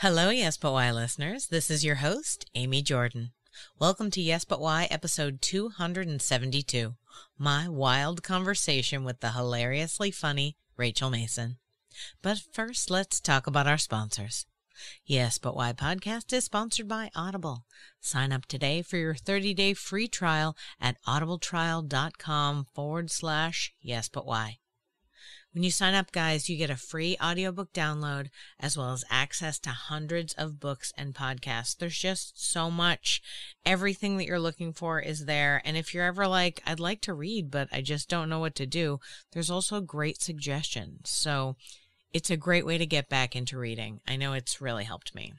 Hello, Yes But Why listeners. This is your host, Amy Jordan. Welcome to Yes But Why episode 272, my wild conversation with the hilariously funny Rachael Mason. But first, let's talk about our sponsors. Yes, But Why podcast is sponsored by Audible. Sign up today for your 30 day free trial at audibletrial.com forward slash Yes But Why. When you sign up, guys, you get a free audiobook download as well as access to hundreds of books and podcasts. There's just so much. Everything that you're looking for is there. And if you're ever like, I'd like to read, but I just don't know what to do, there's also great suggestions. So it's a great way to get back into reading. I know it's really helped me.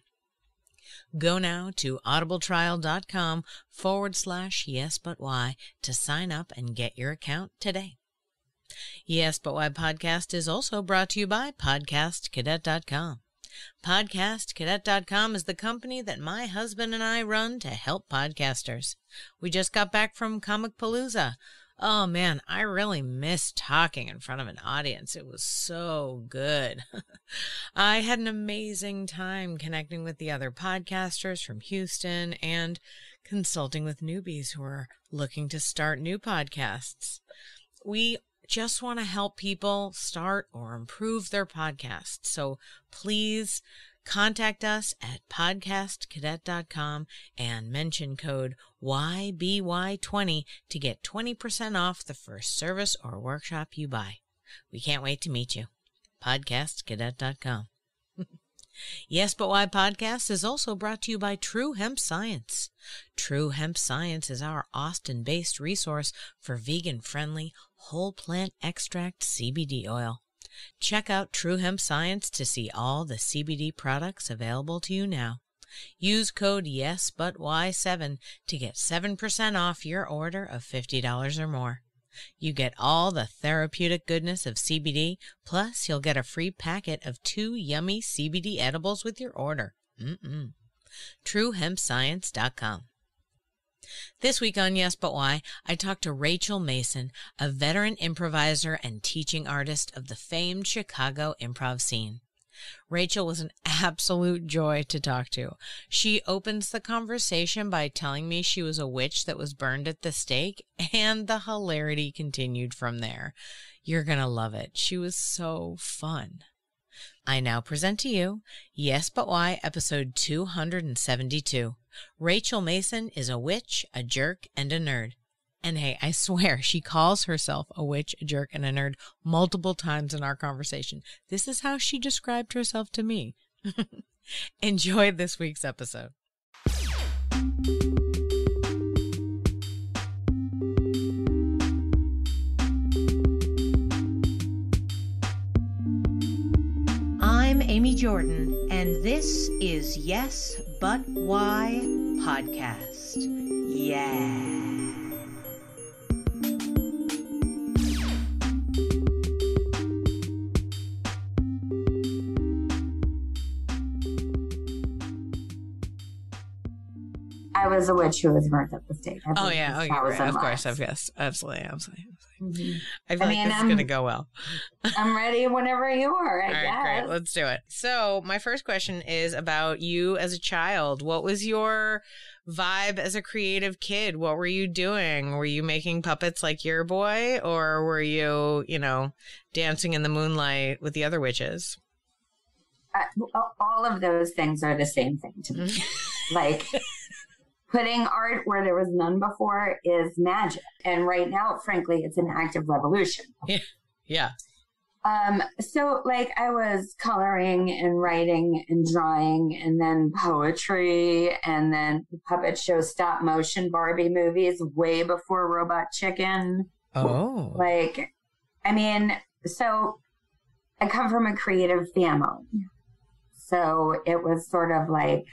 Go now to audibletrial.com forward slash yes but why to sign up and get your account today. Yes, But Why podcast is also brought to you by PodcastCadet.com. PodcastCadet.com is the company that my husband and I run to help podcasters. We just got back from Comicpalooza. Oh man, I really miss talking in front of an audience. It was so good. I had an amazing time connecting with the other podcasters from Houston and consulting with newbies who are looking to start new podcasts. We just want to help people start or improve their podcast. So please contact us at podcastcadet.com and mention code YBY20 to get 20% off the first service or workshop you buy. We can't wait to meet you. Podcastcadet.com. Yes, But Why podcast is also brought to you by True Hemp Science. True Hemp Science is our Austin based resource for vegan friendly whole plant extract CBD oil. Check out True Hemp Science to see all the CBD products available to you now. Use code YesButWhy7 to get 7% off your order of $50 or more. You get all the therapeutic goodness of CBD, plus you'll get a free packet of two yummy CBD edibles with your order. Mm-mm. TrueHempScience.com. This week on Yes But Why, I talked to Rachael Mason, a veteran improviser and teaching artist of the famed Chicago improv scene. Rachael was an absolute joy to talk to. She opens the conversation by telling me she was a witch that was burned at the stake, and the hilarity continued from there. You're going to love it. She was so fun. I now present to you Yes But Why, episode 272. Rachael Mason is a witch, a jerk, and a nerd. And hey, I swear she calls herself a witch, a jerk, and a nerd multiple times in our conversation. This is how she described herself to me. Enjoy this week's episode. I'm Amy Jordan, and this is Yes, But Why podcast. Yeah. I was a witch who was burnt at the stake. Oh yeah, oh, yeah, right. of course, of yes, absolutely, absolutely. Mm-hmm. I feel I like mean, this I'm, is gonna go well. I'm ready whenever you are. I All right, guess. great. Let's do it. So, my first question is about you as a child. What was your vibe as a creative kid? What were you doing? Were you making puppets like your boy, or were you, you know, dancing in the moonlight with the other witches? Uh, all of those things are the same thing to me. like putting art where there was none before is magic. And right now, frankly, it's an act of revolution. Yeah. yeah. Um, so like I was coloring and writing and drawing and then poetry and then puppet show stop motion Barbie movies way before Robot Chicken. Oh. Like, I mean, so I come from a creative family. So it was sort of like,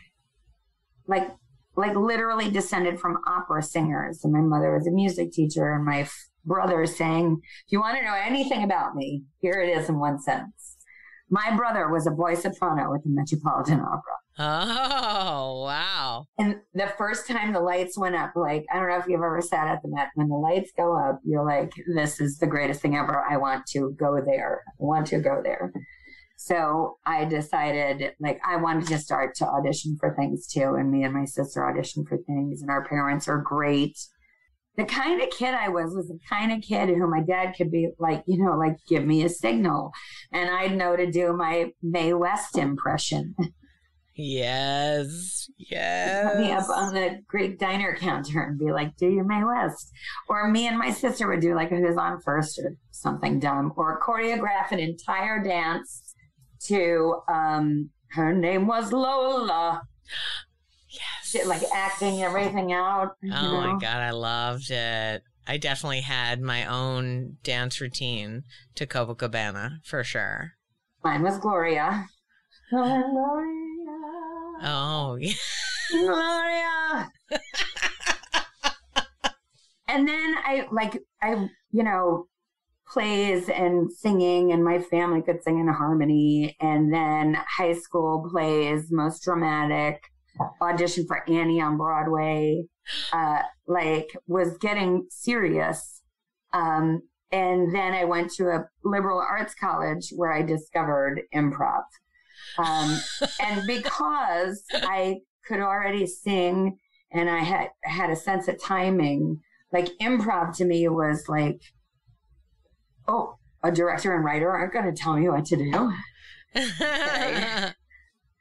like like literally descended from opera singers. And my mother was a music teacher, and my f- brother saying, If you want to know anything about me, here it is in one sentence. My brother was a boy soprano with the Metropolitan Opera. Oh, wow. And the first time the lights went up, like, I don't know if you've ever sat at the Met, when the lights go up, you're like, this is the greatest thing ever. I want to go there. I want to go there. So I decided like I wanted to start to audition for things too. And me and my sister auditioned for things and our parents are great. The kind of kid I was was the kind of kid who my dad could be like, you know, like give me a signal and I'd know to do my Mae West impression. Yes. Yes. Put me up on the Greek diner counter and be like, do your Mae West. Or me and my sister would do like who's on first or something dumb. Or choreograph an entire dance to um her name was Lola. Yes. Like acting everything out. Oh know? my god, I loved it. I definitely had my own dance routine to Copacabana for sure. Mine was Gloria. Gloria. Oh, yeah. Gloria. and then I like I you know plays and singing and my family could sing in harmony. And then high school plays most dramatic. Audition for Annie on Broadway uh like was getting serious. Um and then I went to a liberal arts college where I discovered improv. Um, and because I could already sing and I had had a sense of timing, like improv to me was like, oh, a director and writer aren't going to tell me what to do.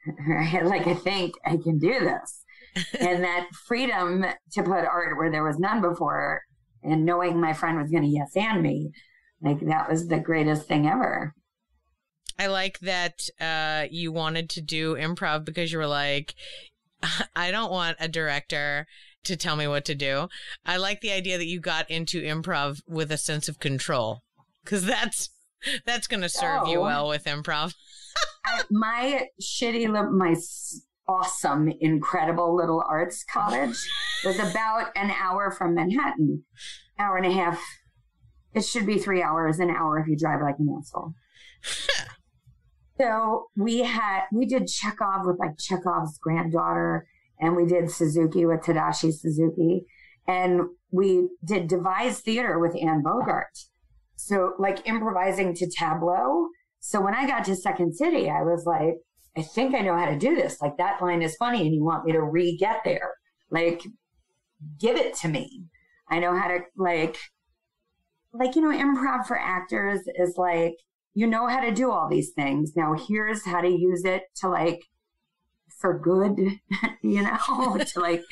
Like I think I can do this, and that freedom to put art where there was none before, and knowing my friend was going to yes and me, like that was the greatest thing ever. I like that uh, you wanted to do improv because you were like, I don't want a director to tell me what to do. I like the idea that you got into improv with a sense of control because that's that's going to serve oh. you well with improv. I, my shitty, my awesome, incredible little arts college was about an hour from Manhattan, hour and a half. It should be three hours, an hour if you drive like an asshole. So we had, we did Chekhov with like Chekhov's granddaughter and we did Suzuki with Tadashi Suzuki and we did devised theater with Anne Bogart. So like improvising to tableau. So when I got to Second City, I was like, I think I know how to do this. Like that line is funny and you want me to re-get there. Like, give it to me. I know how to like, like, you know, improv for actors is like, you know how to do all these things. Now here's how to use it to like for good, you know, to like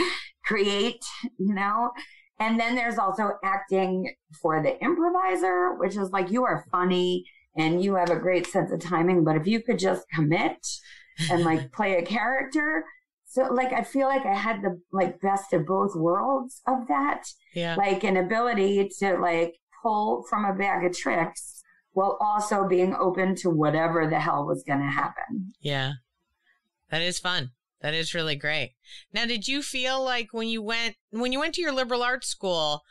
create, you know. And then there's also acting for the improviser, which is like you are funny and you have a great sense of timing, but if you could just commit and like play a character, so like I feel like I had the like best of both worlds of that. Yeah. Like an ability to like pull from a bag of tricks while also being open to whatever the hell was going to happen. Yeah. That is fun. That is really great. Now, did you feel like when you went when you went to your liberal arts school,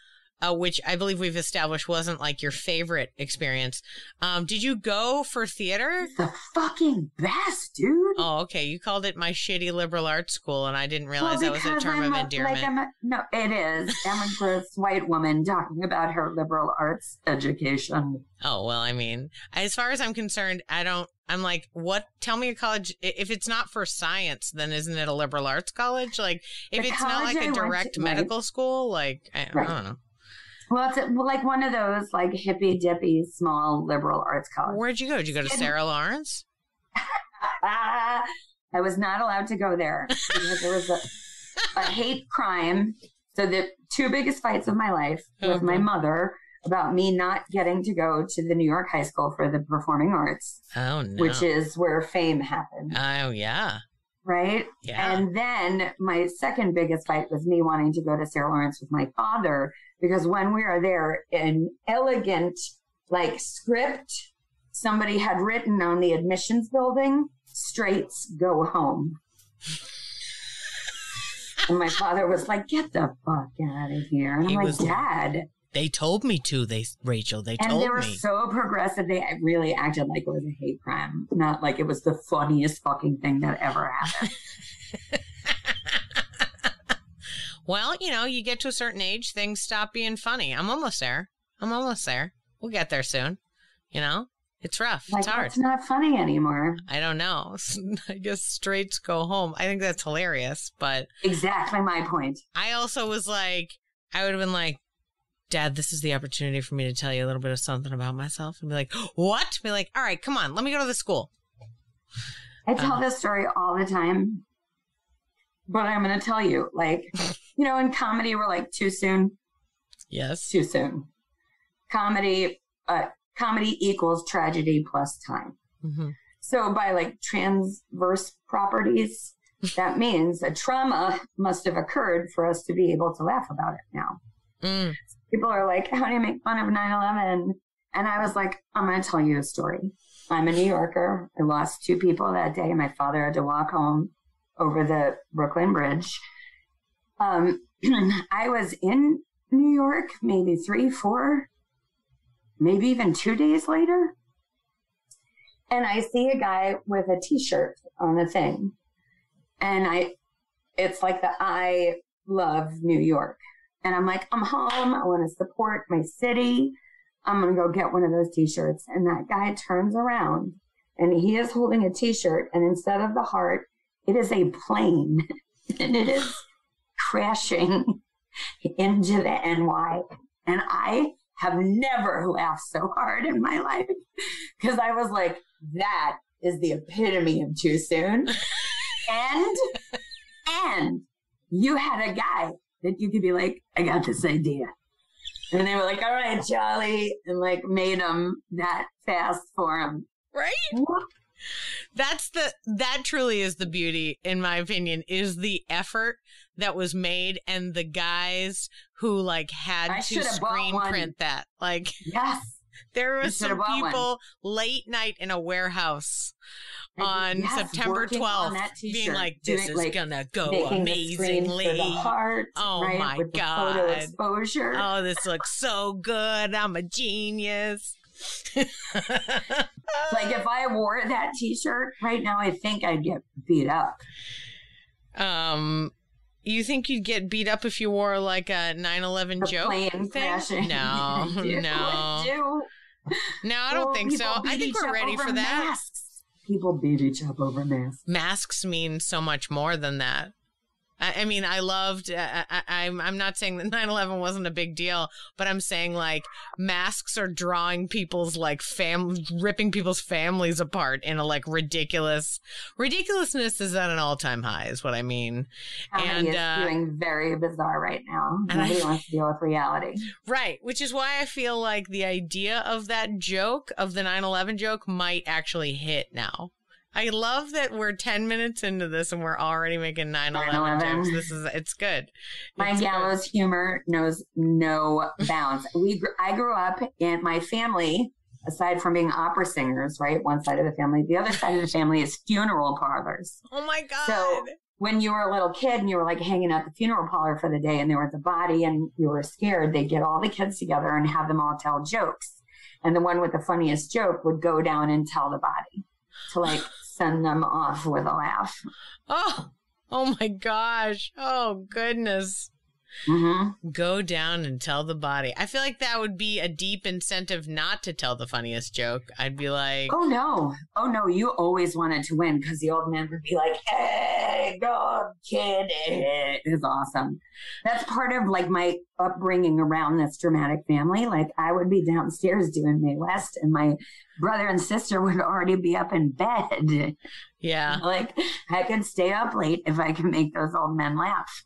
uh, which I believe we've established wasn't like your favorite experience. Um, did you go for theater? The fucking best, dude. Oh, okay. You called it my shitty liberal arts school, and I didn't realize well, that was a term I'm of a, endearment. Like a, no, it is. I'm a gross white woman talking about her liberal arts education. Oh well, I mean, as far as I'm concerned, I don't. I'm like, what? Tell me a college. If it's not for science, then isn't it a liberal arts college? Like, if the it's not like a direct to, medical right. school, like I, right. I don't know. Well, it's like one of those like hippy dippy small liberal arts colleges. Where'd you go? Did you go to Sarah Lawrence? I was not allowed to go there because there was a, a hate crime. So the two biggest fights of my life oh, with my mother about me not getting to go to the New York High School for the Performing Arts. Oh no. Which is where fame happened. Oh yeah. Right? Yeah. And then my second biggest fight was me wanting to go to Sarah Lawrence with my father because when we are there, an elegant, like script somebody had written on the admissions building, straights go home. and my father was like, get the fuck out of here. And I'm like, Dad. They told me to. They Rachael. They and told me. And they were me. so progressive. They really acted like it was a hate crime, not like it was the funniest fucking thing that ever happened. Well, you know, you get to a certain age, things stop being funny. I'm almost there. I'm almost there. We'll get there soon. You know, It's rough. Like it's hard. it's not funny anymore. I don't know. I guess straights go home. I think that's hilarious, but Exactly my point. I also was like, I would have been like, Dad, this is the opportunity for me to tell you a little bit of something about myself. And be like, what? Be like, all right, come on, let me go to the school. I tell Uh-huh. this story all the time, but I'm going to tell you, like, you know, in comedy, we're like too soon, Yes. too soon. Comedy, uh, comedy equals tragedy plus time. hmm So by like transverse properties, that means a trauma must have occurred for us to be able to laugh about it now. Mm. People are like, how do you make fun of 9-11? And I was like, I'm going to tell you a story. I'm a New Yorker. I lost two people that day. My father had to walk home over the Brooklyn Bridge. Um, I was in New York maybe three, four, maybe even two days later. And I see a guy with a t-shirt on the thing. And I, it's like the I love New York. And I'm like, I'm home. I want to support my city. I'm going to go get one of those t-shirts. And that guy turns around and he is holding a t-shirt. And instead of the heart, it is a plane and it is crashing into the NY. And I have never laughed so hard in my life because I was like, that is the epitome of too soon. and, and you had a guy that you could be like, I got this idea. And they were like, all right, Charlie, and like made them that fast for him. Right? That's the that truly is the beauty, in my opinion, is the effort that was made and the guys who like had I to should have bought screen print that. Like Yes. There were some bought one. people late night in a warehouse on Yes, September working on 12th being like, this doing, is like, gonna go making the screen amazingly. heart. Oh right, my with the photo God. exposure. Oh, this looks so good. I'm a genius. like if I wore that T-shirt right now, I think I'd get beat up. um, you think you'd get beat up if you wore like a 9/11 The joke plane thing? No, no, I no. I don't Well, think so. I think we're ready for that. Masks. People beat each up over masks. Masks mean so much more than that. I, I mean, I loved. I, I, I'm. I'm not saying that 9/11 wasn't a big deal, but I'm saying like masks are drawing people's like fam, ripping people's families apart in a like ridiculous. Ridiculousness is at an all time high, is what I mean. Comedy And, is uh, doing very bizarre right now. Nobody I- wants to deal with reality. Right, which is why I feel like the idea of that joke, of the 9 11 joke, might actually hit now. I love that we're 10 minutes into this and we're already making 9 11 jokes. This is, it's good. My It's good. gallows humor knows no bounds. We, I grew up in my family, aside from being opera singers, right? One side of the family, the other side of the family is funeral parlors. Oh my God. So when you were a little kid and you were like hanging out the funeral parlor for the day and there was a body and you were scared, they'd get all the kids together and have them all tell jokes. And the one with the funniest joke would go down and tell the body to like send them off with a laugh. oh, oh my gosh. Oh goodness. hmm Go down and tell the body. I feel like that would be a deep incentive not to tell the funniest joke. I'd be like, Oh no. Oh no. You always wanted to win because the old man would be like, Hey, go kid. It's awesome. That's part of like my upbringing around this dramatic family. Like I would be downstairs doing Mae West and my brother and sister would already be up in bed. yeah. Like I could stay up late if I can make those old men laugh.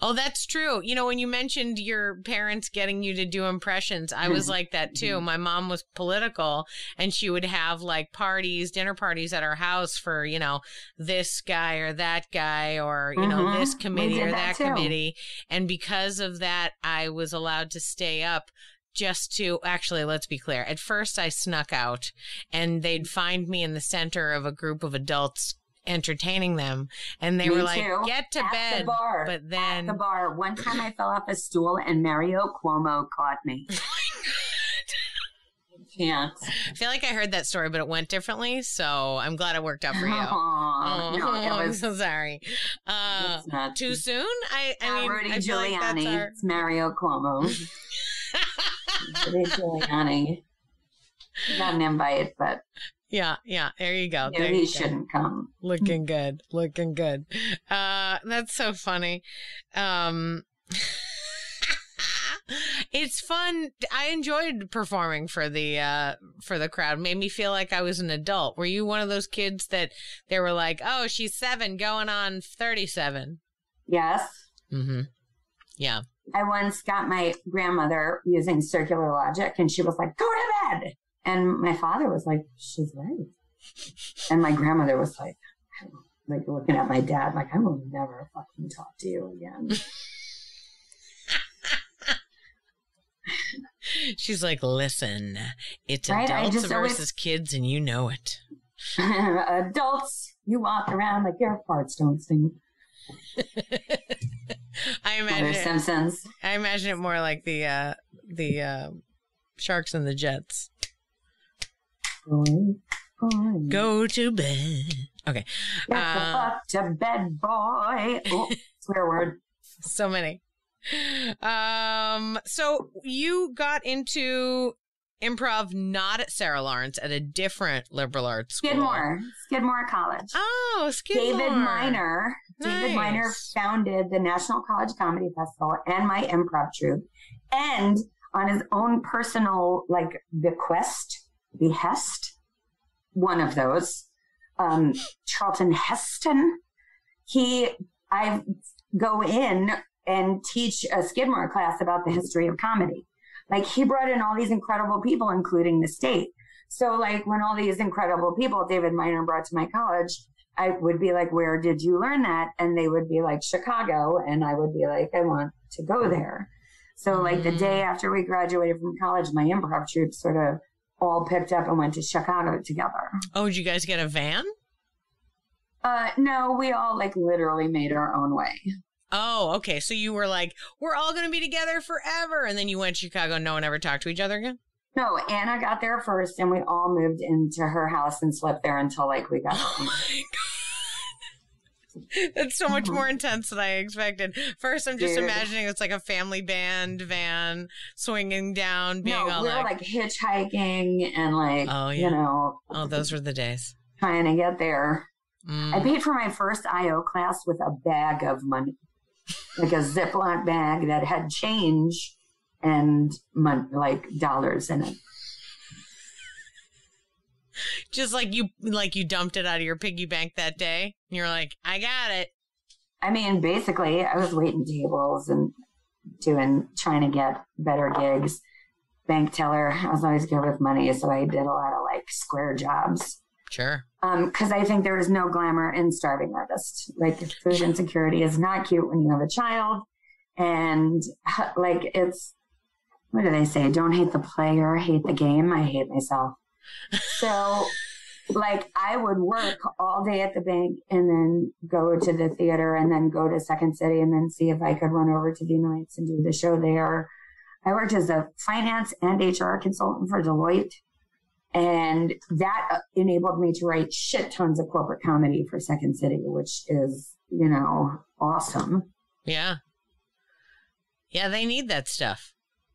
Oh, that's true. You know, when you mentioned your parents getting you to do impressions, I was like that too. My mom was political and she would have like parties, dinner parties at our house for, you know, this guy or that guy or, you know, Mhm. this committee or that that, committee. And because of that, I was allowed to stay up just to actually let's be clear at first i snuck out and they'd find me in the center of a group of adults entertaining them and they Me were like too. get to At bed the bar. but At then the bar. One time I fell off a stool and Mario Cuomo caught me. Can't. I feel like I heard that story, but it went differently. So I'm glad it worked out for you. Aw, Oh, no, I'm it was so sorry. Uh, not too soon? I, I mean, Rudy I feel like Giuliani. our. It's Mario Cuomo. Giuliani. He got an invite, but Yeah, yeah. There you go. There he go. shouldn't come. Looking good. Looking good. Uh that's so funny. Um It's fun. I enjoyed performing for the uh for the crowd. Made me feel like I was an adult. Were you one of those kids that they were like, "Oh, she's 7 going on 37." Yes. Mm-hmm. Yeah. I once got my grandmother using circular logic and she was like, go to bed. And my father was like, she's right. And my grandmother was like, like looking at my dad, like, I will never fucking talk to you again. She's like, "Listen, it's Right, adults just always- versus kids and you know it." Adults, you walk around like your farts don't stink. I imagine Simpsons. I imagine it more like the uh the uh Sharks and the Jets. Boy, boy. Go to bed. Okay. Get the Uh, fuck to bed, boy. Oh, swear word. so many. Um so you got into improv not at Sarah Lawrence at a different liberal arts school. Skidmore. Skidmore College. Oh, Skidmore. David Miner. Nice. David. Miner founded the National College Comedy Festival and my improv troupe. And on his own personal like bequest, behest, one of those, um, Charlton Heston, he I go in and teach a Skidmore class about the history of comedy. Like he brought in all these incredible people, including the state. So like when all these incredible people David Miner brought to my college, I would be like, where did you learn that? And they would be like, Chicago. And I would be like, I want to go there. So like the day after we graduated from college, my improv troupe sort of all picked up and went to Chicago together. Oh, did you guys get a van? Uh, no, we all like literally made our own way. Oh, okay. So you were like, we're all going to be together forever. And then you went to Chicago. No one ever talked to each other again? No, Anna got there first and we all moved into her house and slept there until like we got Oh home. my God. That's so much more intense than I expected. First, I'm just Dude. imagining it's like a family band van swinging down, being No, all we were like, like hitchhiking and like, Oh, yeah. you know, oh, those were the days. trying to get there. Mm. I paid for my first IO class with a bag of money, like a Ziploc bag that had change and mon- like dollars in it. Just like you, like you dumped it out of your piggy bank that day. And you're like, I got it. I mean, basically, I was waiting tables and doing, trying to get better gigs. Bank teller, I was always good with money, so I did a lot of like square jobs. Sure. Um, cause I think there is no glamour in starving artist. Like food insecurity is not cute when you have a child. And like it's, what do they say? Don't hate the player, hate the game. I hate myself. So like I would work all day at the bank and then go to the theater and then go to Second City and then see if I could run over to the Nights and do the show there. I worked as a finance and HR consultant for Deloitte. And that uh, enabled me to write shit tons of corporate comedy for Second City, which is, you know, awesome. Yeah. Yeah, they need that stuff.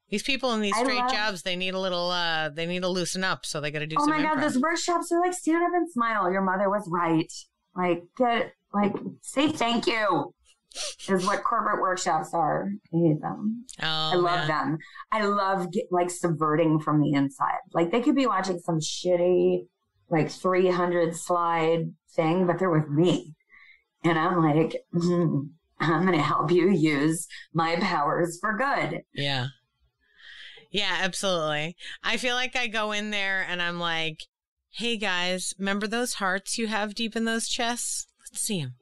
These people in these I straight love- jobs, they need a little, uh, they need to loosen up. So they got to do oh some my God, those workshops are like stand up and smile. Your mother was right. Like, get, like, say thank you is what corporate workshops are. I hate them. oh, I love man. them. I love get, like subverting from the inside. Like they could be watching some shitty, like 300 slide thing, but they're with me. And I'm like, mm, I'm going to help you use my powers for good. Yeah. Yeah, absolutely. I feel like I go in there and I'm like, hey guys, remember those hearts you have deep in those chests? Let's see them.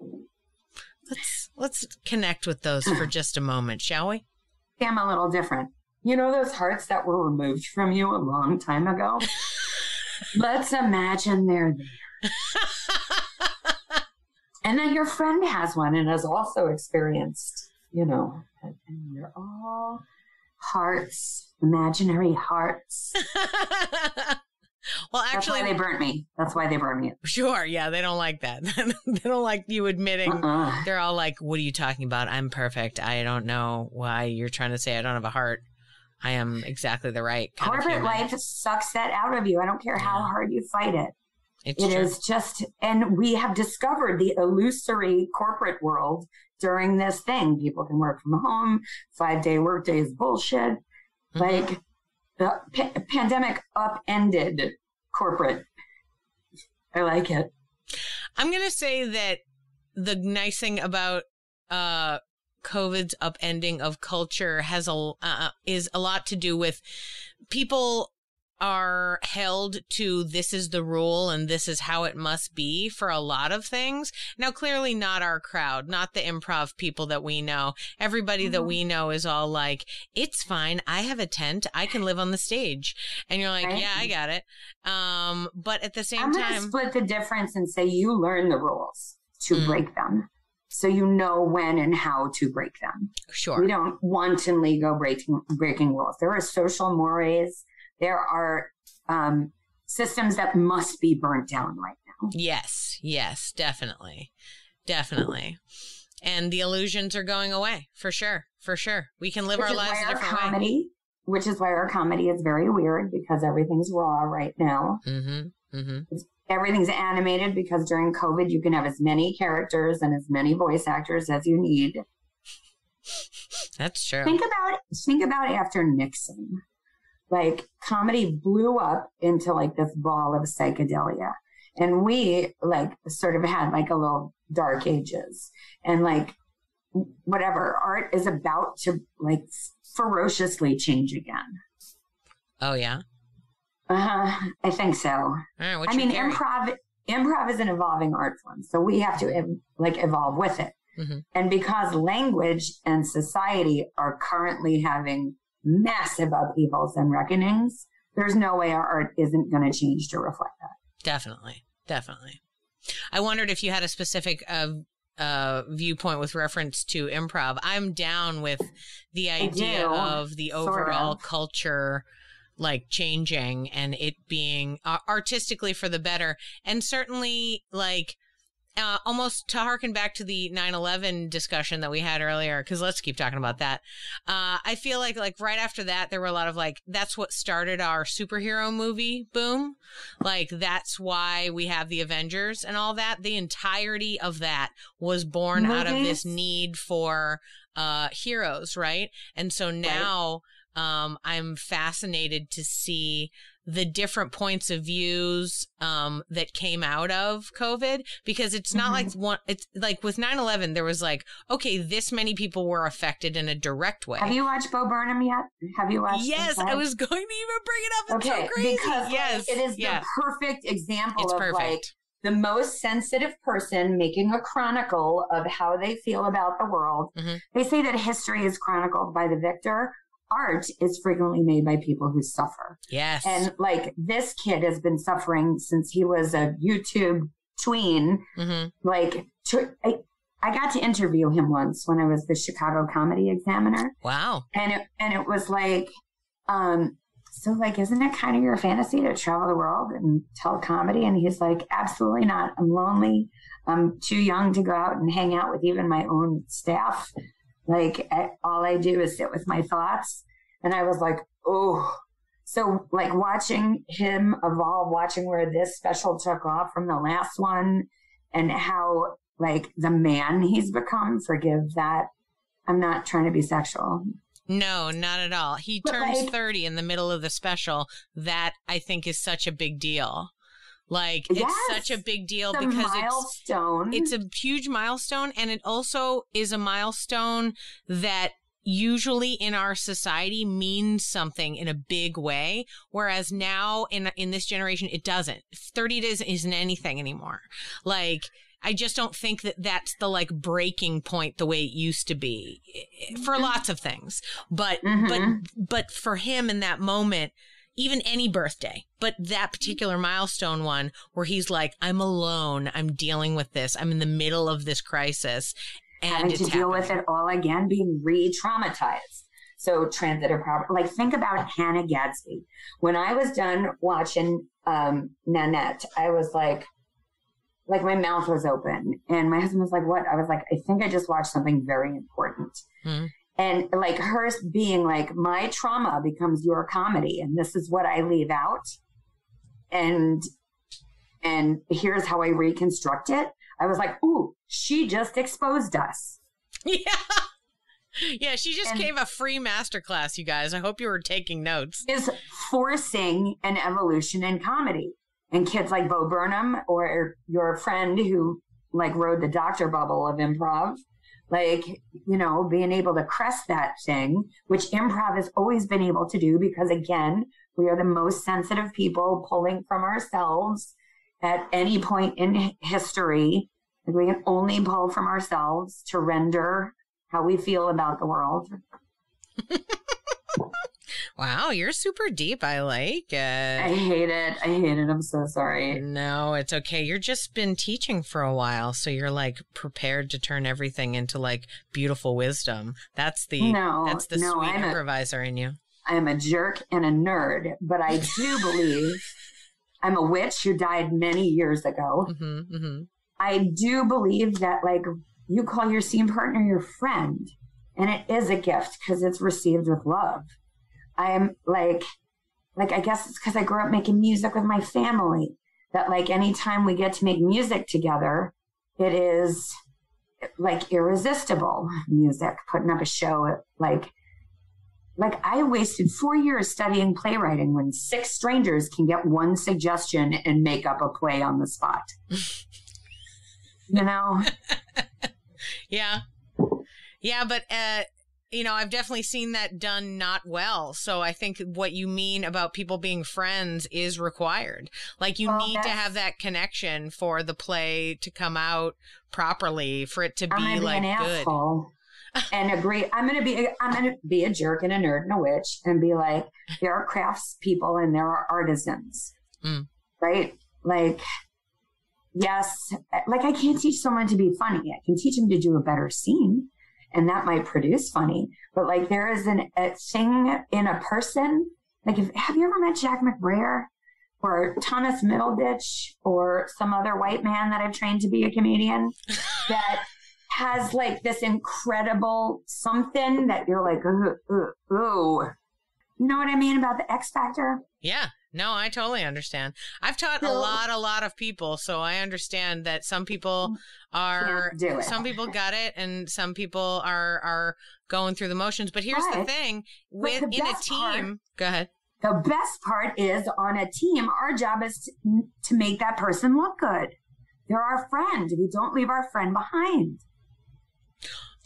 Let's let's connect with those for just a moment, shall we? I'm a little different. You know those hearts that were removed from you a long time ago? Let's imagine they're there. And that your friend has one and has also experienced, you know, and they're all hearts, imaginary hearts. well, That's actually, why they burnt me. That's why they burnt me. sure. Yeah, they don't like that. they don't like you admitting. Uh-uh. They're all like, "What are you talking about? I'm perfect. I don't know why you're trying to say I don't have a heart." I am exactly the right kind Corporate life sucks that out of you. I don't care how hard you fight it. It's It true. is just, and we have discovered the illusory corporate world during this thing. People can work from home. Five day workday is bullshit. Mhm. Like the pa- pandemic upended corporate. I like it. I'm going to say that the nice thing about uh COVID's upending of culture has a uh, is a lot to do with people are held to this is the rule and this is how it must be for a lot of things. Now, clearly not our crowd, not the improv people that we know. Everybody that Mhm. we know is all like, it's fine. I have a tent. I can live on the stage. And you're like, Right. yeah, I got it. Um, but at the same time I'm time, split the difference and say you learn the rules to Mm. break them. So you know when and how to break them. sure. We don't wantonly go breaking breaking rules. There are social mores. There are um, systems that must be burnt down right now. Yes, yes, definitely. Definitely. And the illusions are going away for sure. For sure. We can live Which our lives a our different way. comedy, which is why our comedy is very weird because everything's raw right now. Mm-hmm. Mm-hmm. Everything's animated because during COVID you can have as many characters and as many voice actors as you need. That's true. Think about think about after Nixon. Like comedy blew up into like this ball of psychedelia. And we like sort of had like a little dark ages. And like whatever, art is about to like ferociously change again. oh yeah. Uh-huh. I think so. Right. I mean, theory? improv improv is an evolving art form, so we have to like evolve with it. Mhm. And because language and society are currently having massive upheavals and reckonings, there's no way our art isn't going to change to reflect that. Definitely. Definitely. I wondered if you had a specific uh, uh, viewpoint with reference to improv. I'm down with the idea do, of the overall of. culture like changing and it being uh, artistically for the better and certainly like uh, almost to harken back to the 9-11 discussion that we had earlier because let's keep talking about that. Uh, i feel like like right after that there were a lot of like that's what started our superhero movie boom. Like that's why we have the avengers and all that. The entirety of that was born out of this need for uh heroes right? And so now um i'm fascinated to see the different points of views um that came out of covid because it's not Mhm. like one it's like with 9-11 there was like okay this many people were affected in a direct way Have you watched Bo Burnham yet? Have you watched? yes i was going to even bring it up it's okay so crazy because like, yes it is yeah the perfect example it's of perfect like the most sensitive person making a chronicle of how they feel about the world. Mhm. They say that history is chronicled by the victor. Art is frequently made by people who suffer. yes. And like this kid has been suffering since he was a YouTube tween. hmm Like, to, I, I got to interview him once when I was the Chicago Comedy Examiner. Wow. And it and it was like um so like isn't it kind of your fantasy to travel the world and tell comedy? And he's like absolutely not. I'm lonely. I'm too young to go out and hang out with even my own staff like I, all i do is sit with my thoughts and i was like oh so like watching him evolve watching where this special took off from the last one and how like the man he's become forgive that i'm not trying to be sexual No, not at all. He But, turns like- 30 in the middle of the special. That I think is such a big deal. Like Yes. it's such a big deal It's because it's milestone. it's a huge milestone and it also is a milestone that usually in our society means something in a big way whereas now in in this generation it doesn't 30 days isn't anything anymore like I just don't think that that's the like breaking point the way it used to be eh, for lots of things. But Mhm. but but for him in that moment, even any birthday, but that particular milestone one where he's like, I'm alone, I'm dealing with this, I'm in the middle of this crisis, and having to deal with it all again, being re-traumatized. So transitive property, like think about Hannah Gadsby. When I was done watching um, Nanette, I was like, like my mouth was open, and my husband was like, "What?" I was like, "I think I just watched something very important." Mhm. And like hers being like my trauma becomes your comedy and this is what i leave out. And and here's how i reconstruct it. I was like ooh she just exposed us. Yeah. Yeah she just And- gave a free masterclass you guys. I hope you were taking notes. Is forcing an evolution in comedy. And kids like bo burnham or your friend who like rode the doctor bubble of improv like you know being able to crest that thing which improv has always been able to do because again we are the most sensitive people pulling from ourselves at any point in history. Like, we can only pull from ourselves to render how we feel about the world wow you're super deep i like it. i hate it i hate it i'm so sorry no it's okay you're just been teaching for a while so you're like prepared to turn everything into like beautiful wisdom that's the No, that's the no, sweet I'm a- improviser in you I'm a jerk and a nerd, but I do believe I'm a witch who died many years ago. hmm hmm I do believe that, like, you call your scene partner your friend, and it is a gift because it's received with love. I am like, like, I guess it's because I grew up making music with my family that, like, anytime we get to make music together, it is like irresistible music, putting up a show like, like I wasted four years studying playwriting when six strangers can get one suggestion and make up a play on the spot. you know, Yeah. Yeah, but uh you know, I've definitely seen that done not well. So I think what you mean about people being friends is required. Like you Well, need to have that connection for the play to come out properly, for it to be be like an good. asshole and agree. I'm gonna be. I'm gonna be a jerk and a nerd and a witch and be like, there are crafts people and there are artisans, Mm. right? Like, yes, like I can't teach someone to be funny. I can teach them to do a better scene, and that might produce funny. But like, there is an, a thing in a person. Like, if, have you ever met Jack McBrayer? Or Thomas Middleditch, or some other white man that I've trained to be a comedian that has like this incredible something that you're like, ooh, ooh, ooh. You know what I mean about the X Factor? Yeah. No, I totally understand. I've taught a lot, a lot of people, so I understand that some people mm, are do it. some people got it and some people are are going through the motions. But here's the thing: with the in a team, part- go ahead. The best part is on a team, our job is to, to make that person look good. They're our friend. We don't leave our friend behind.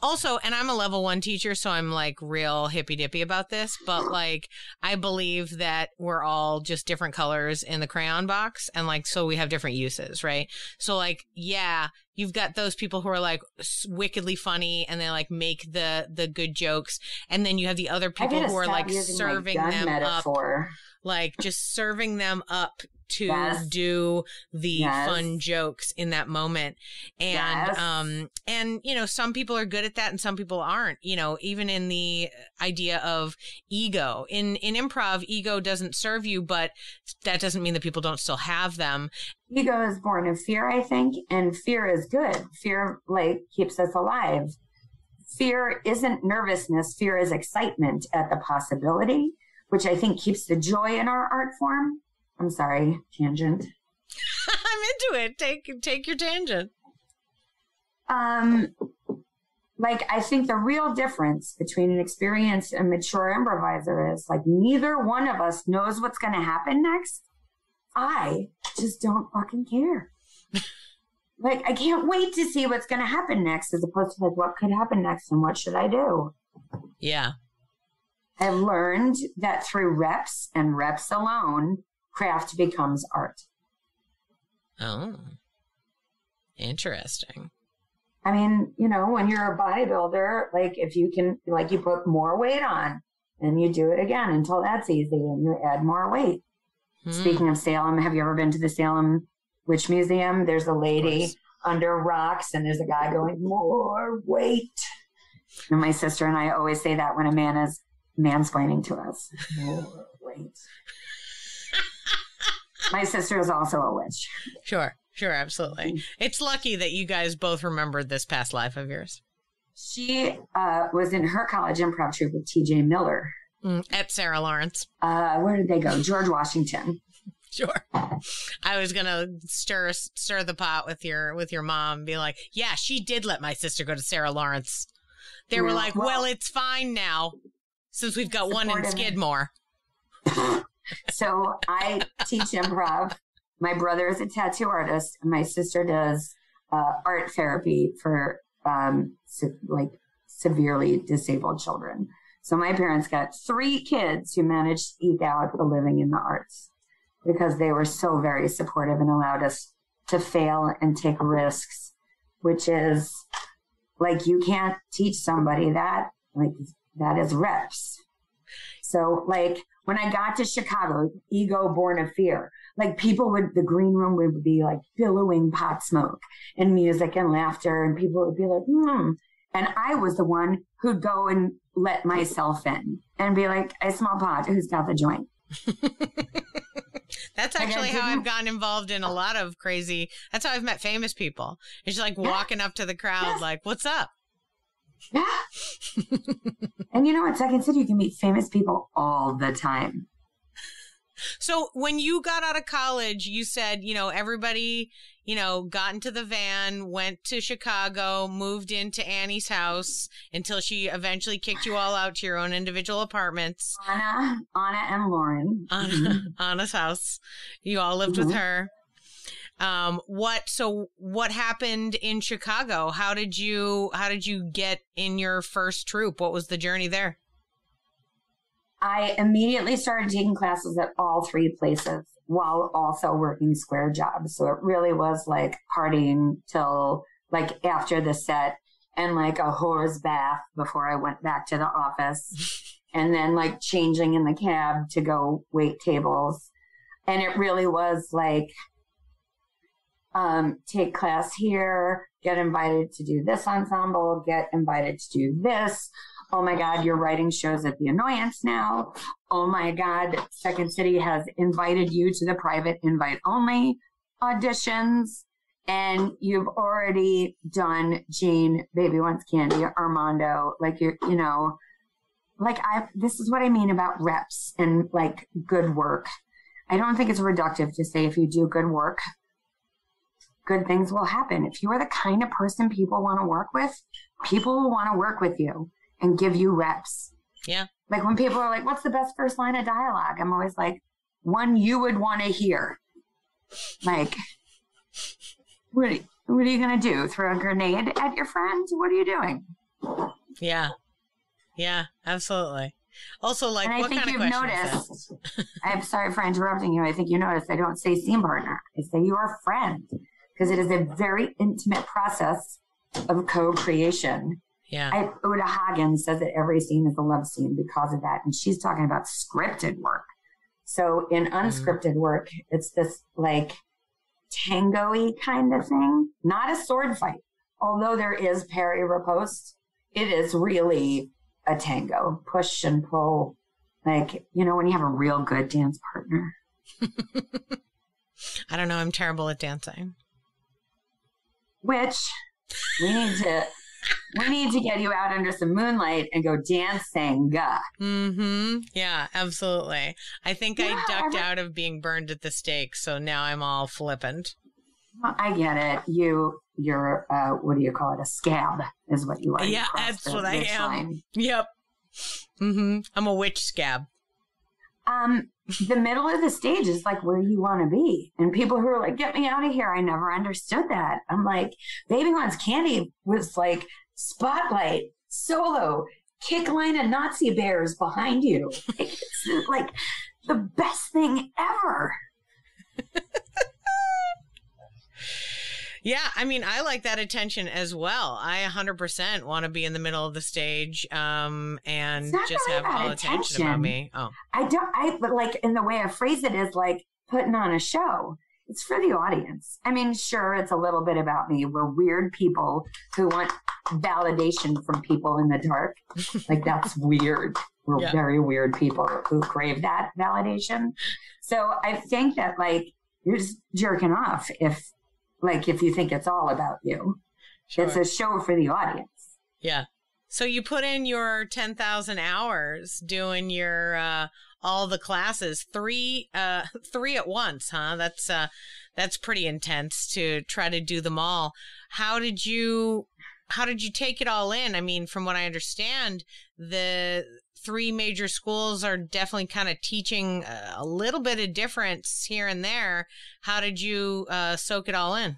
Also, and I'm a level one teacher, so I'm like real hippy dippy about this, but like I believe that we're all just different colors in the crayon box and like so we have different uses, right? So like, yeah, you've got those people who are like wickedly funny and they like make the the good jokes, and then you have the other people who are like serving them up metaphor. Like just serving them up to Yes. do the Yes. fun jokes in that moment and Yes. um and you know some people are good at that and some people aren't you know even in the idea of ego in in improv ego doesn't serve you but that doesn't mean that people don't still have them Ego is born of fear, I think, and fear is good. Fear like keeps us alive. Fear isn't nervousness. Fear is excitement at the possibility, which I think keeps the joy in our art form. I'm sorry, tangent. i'm into it take take your tangent Um, like I think the real difference between an experienced and mature improviser is like neither one of us knows what's going to happen next. I just don't fucking care. like I can't wait to see what's going to happen next, as opposed to like what could happen next and what should I do. yeah I've learned that through reps and reps alone, craft becomes art. oh interesting I mean, you know, when you're a bodybuilder, like if you can, like you put more weight on and you do it again until that's easy and you add more weight. Hmm. Speaking of Salem, have you ever been to the Salem Witch Museum? There's a lady under rocks and there's a guy going, more weight. And my sister and I always say that when a man is mansplaining to us. Weight. my sister is also a witch. Sure, sure, absolutely. It's lucky that you guys both remembered this past life of yours. she uh, was in her college improv troupe with TJ Miller. Mm, at Sarah Lawrence. Uh, where did they go? George Washington. Sure. I was gonna stir stir the pot with your with your mom, be like, yeah, she did let my sister go to Sarah Lawrence. They were like, well, well it's fine now since we've got one in Skidmore. so I teach improv. My brother is a tattoo artist, and my sister does uh, art therapy for um, se- like severely disabled children. So my parents got three kids who managed to eke out a living in the arts because they were so very supportive and allowed us to fail and take risks, which is like you can't teach somebody that like that is reps. So like when I got to Chicago, ego born of fear, like people would, the green room would be like billowing pot smoke and music and laughter and people would be like, hmm. And I was the one who'd go and let myself in and be like, I smell pot. Who's got the joint? That's actually how I've gotten involved in a lot of crazy. That's how I've met famous people. It's like walking up to the crowd, yeah. like, "What's up?" Yeah. and you know, at Second City, you can meet famous people all the time. So when you got out of college, you said, you know, everybody, you know, got into the van, went to Chicago, moved into Annie's house until she eventually kicked you all out to your own individual apartments. Anna, Anna and Lauren. Anna, mm-hmm. Anna's house. You all lived mm-hmm. with her. Um, what, so what happened in Chicago? How did you, how did you get in your first troupe? What was the journey there? I immediately started taking classes at all three places while also working square jobs. So it really was like partying till like after the set and like a horse bath before I went back to the office and then like changing in the cab to go wait tables. And it really was like, um, take class here, get invited to do this ensemble, get invited to do this. Oh my God, your writing shows at the annoyance now. Oh my God, Second City has invited you to the private invite only auditions. And you've already done Jane, Baby Wants Candy, Armando, like you're, you know, like I, this is what I mean about reps and like good work. I don't think it's reductive to say if you do good work, good things will happen. If you are the kind of person people want to work with, people will want to work with you and give you reps. Yeah. Like when people are like, what's the best first line of dialogue? I'm always like, one you would want to hear. Like, what are, you, what are you going to do? Throw a grenade at your friend? What are you doing? Yeah. Yeah, absolutely. Also, like, and I think you've noticed. I'm sorry for interrupting you. I think you noticed I don't say scene partner. I say your friend because it is a very intimate process of co-creation. Yeah. I, Uta Hagen says that every scene is a love scene because of that. And she's talking about scripted work. So in mm-hmm. unscripted mm. work, it's this like tango kind of thing, not a sword fight. Although there is parry riposte, it is really a tango, push and pull. Like, you know, when you have a real good dance partner. I don't know. I'm terrible at dancing which we need to we need to get you out under some moonlight and go dancing. Mm-hmm. Yeah, absolutely. I think yeah, I ducked out of being burned at the stake, so now I'm all flippant. I get it. You, you're, uh, what do you call it? A scab is what you are. Yeah, that's what I am. Line. Yep. Mm-hmm. I'm a witch scab. Um, the middle of the stage is like where you want to be. And people who are like, get me out of here. I never understood that. I'm like, Baby Wants Candy was like spotlight, solo, kick line of Nazi bears behind you. Like the best thing ever. Yeah, I mean, I like that attention as well. I 100% want to be in the middle of the stage um, and just have all attention. attention about me. Oh, I don't. I but like in the way I phrase it is like putting on a show. It's for the audience. I mean, sure, it's a little bit about me. We're weird people who want validation from people in the dark. like that's weird. We're yeah. very weird people who crave that validation. So I think that like you're just jerking off if like if you think it's all about you. Sure. It's a show for the audience. Yeah. So you put in your 10,000 hours doing your, uh, all the classes, three, uh, three at once, huh? That's, uh, that's pretty intense to try to do them all. How did you, how did you take it all in? I mean, from what I understand, the three major schools are definitely kind of teaching a little bit of difference here and there. How did you uh, soak it all in?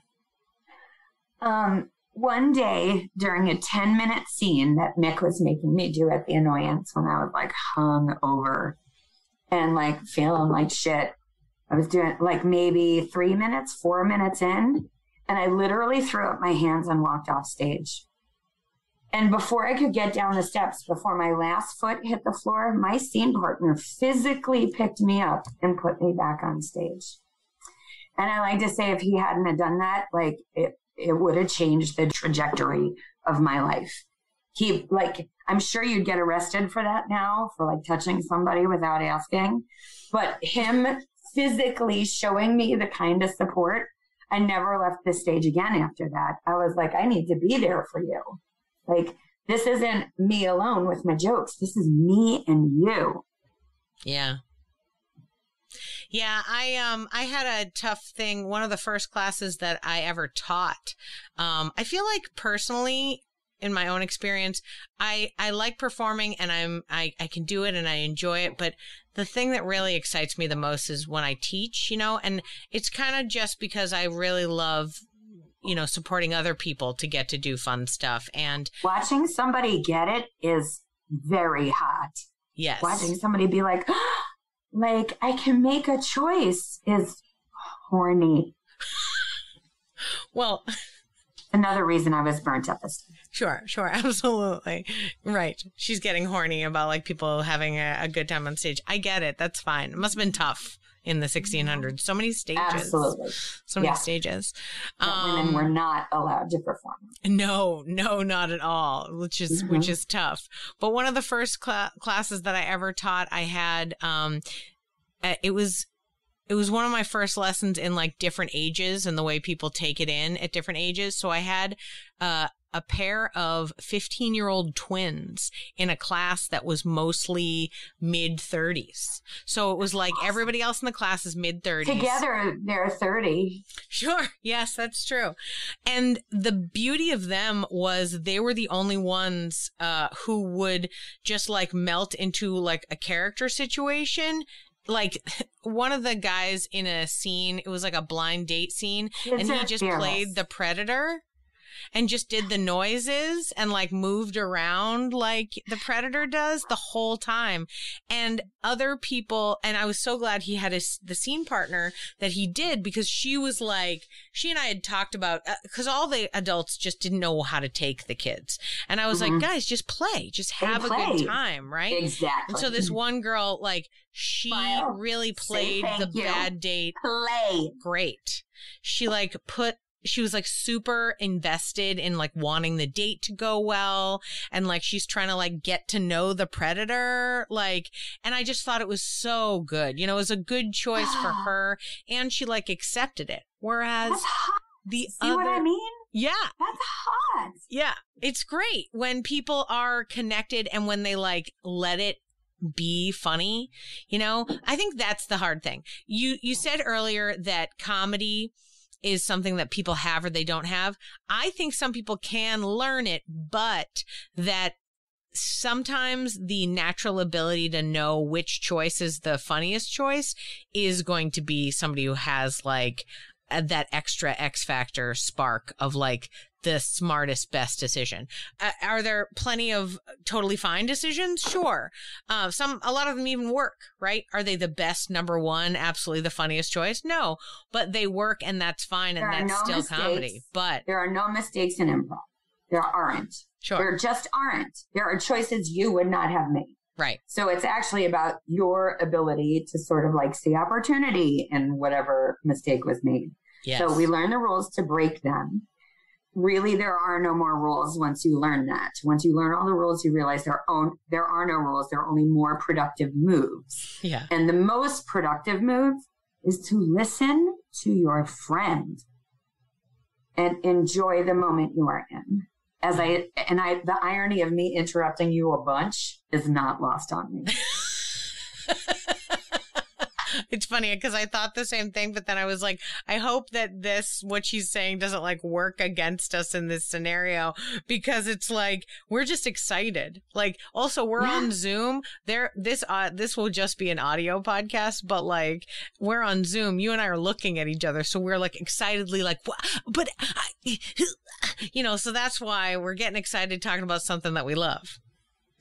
Um, one day during a 10 minute scene that Mick was making me do at the annoyance when I was like hung over and like feeling like shit. I was doing like maybe three minutes, four minutes in, and I literally threw up my hands and walked off stage. And before I could get down the steps, before my last foot hit the floor, my scene partner physically picked me up and put me back on stage. And I like to say, if he hadn't have done that, like it, it would have changed the trajectory of my life. He, like, I'm sure you'd get arrested for that now, for like touching somebody without asking. But him physically showing me the kind of support, I never left the stage again after that. I was like, I need to be there for you. Like, this isn't me alone with my jokes. This is me and you. Yeah. Yeah, I um I had a tough thing. One of the first classes that I ever taught. Um, I feel like personally, in my own experience, I I like performing and I'm I I can do it and I enjoy it. But the thing that really excites me the most is when I teach. You know, and it's kind of just because I really love you know supporting other people to get to do fun stuff and watching somebody get it is very hot. Yes. Watching somebody be like, like I can make a choice is horny. well, another reason I was burnt at this. Sure, sure, absolutely. Right. She's getting horny about like people having a, a, good time on stage. I get it. That's fine. It must have been tough in the 1600s. So many stages. Absolutely. So many yeah. stages. Um, women were not allowed to perform. No, no, not at all, which is, mm-hmm. which is tough. But one of the first cl- classes that I ever taught, I had, um, it was, it was one of my first lessons in like different ages and the way people take it in at different ages. So I had, uh, a pair of 15 year old twins in a class that was mostly mid 30s. So it was like everybody else in the class is mid 30s. Together, they're 30. Sure. Yes, that's true. And the beauty of them was they were the only ones, uh, who would just like melt into like a character situation like one of the guys in a scene, it was like a blind date scene, and he just fearless. played the predator and just did the noises and like moved around like the predator does the whole time. And other people, and I was so glad he had his, the scene partner that he did because she was like, she and I had talked about, uh, cause all the adults just didn't know how to take the kids. And I was mm-hmm. like, guys, just play, just have a good time. Right. Exactly. And so this one girl, like, she really played the you. bad date. Play. Great. She like put she was like super invested in like wanting the date to go well and like she's trying to like get to know the predator like and i just thought it was so good. You know it was a good choice for her and she like accepted it. Whereas the See other what i mean? Yeah. That's hot. Yeah. It's great when people are connected and when they like let it be funny you know? I think that's the hard thing. You you said earlier that comedy is something that people have or they don't have. I think some people can learn it, but that sometimes the natural ability to know which choice is the funniest choice is going to be somebody who has like that extra X factor spark of like the smartest, best decision. Uh, are there plenty of totally fine decisions? Sure. Uh, some, a lot of them even work, right? Are they the best number one, absolutely the funniest choice? No, but they work and that's fine and that's no still mistakes. comedy. But there are no mistakes in improv. There aren't. Sure. There just aren't. There are choices you would not have made. Right. So it's actually about your ability to sort of like see opportunity in whatever mistake was made. Yes. So we learn the rules to break them really there are no more rules once you learn that. Once you learn all the rules, you realize there are, there are no rules. There are only more productive moves. Yeah. And the most productive move is to listen to your friend and enjoy the moment you are in. as I and I the irony of me interrupting you a bunch is not lost on me. it's funny because I thought the same thing, but then I was like, I hope that this, what she's saying doesn't like work against us in this scenario because it's like, we're just excited. Like, also we're yeah. on Zoom there. This, uh, this will just be an audio podcast, but like we're on Zoom. You and I are looking at each other. So we're like excitedly like, but, you know, so that's why we're getting excited talking about something that we love.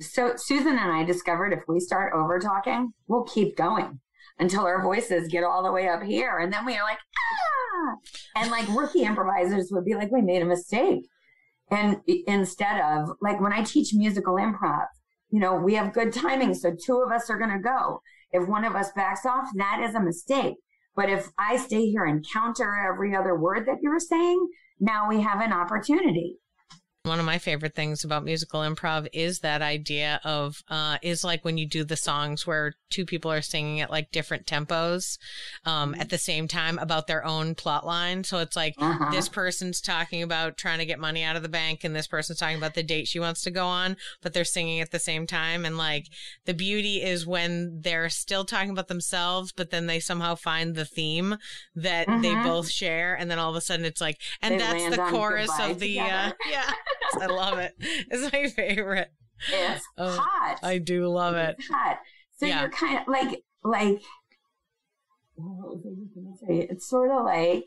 So Susan and I discovered if we start over talking, we'll keep going until our voices get all the way up here. And then we are like, ah! And like rookie improvisers would be like, we made a mistake. And instead of like when I teach musical improv, you know, we have good timing. So two of us are going to go. If one of us backs off, that is a mistake. But if I stay here and counter every other word that you're saying, now we have an opportunity. One of my favorite things about musical improv is that idea of uh, is like when you do the songs where two people are singing at like different tempos um, at the same time about their own plot line. So it's like uh-huh. this person's talking about trying to get money out of the bank, and this person's talking about the date she wants to go on, but they're singing at the same time. And like the beauty is when they're still talking about themselves, but then they somehow find the theme that uh-huh. they mm-hmm. both share, and then all of a sudden it's like, and they that's the chorus of the uh, yeah. I love it. It's my favorite. It's oh, hot. I do love it. It's hot. So yeah. you're kind of like like it's sort of like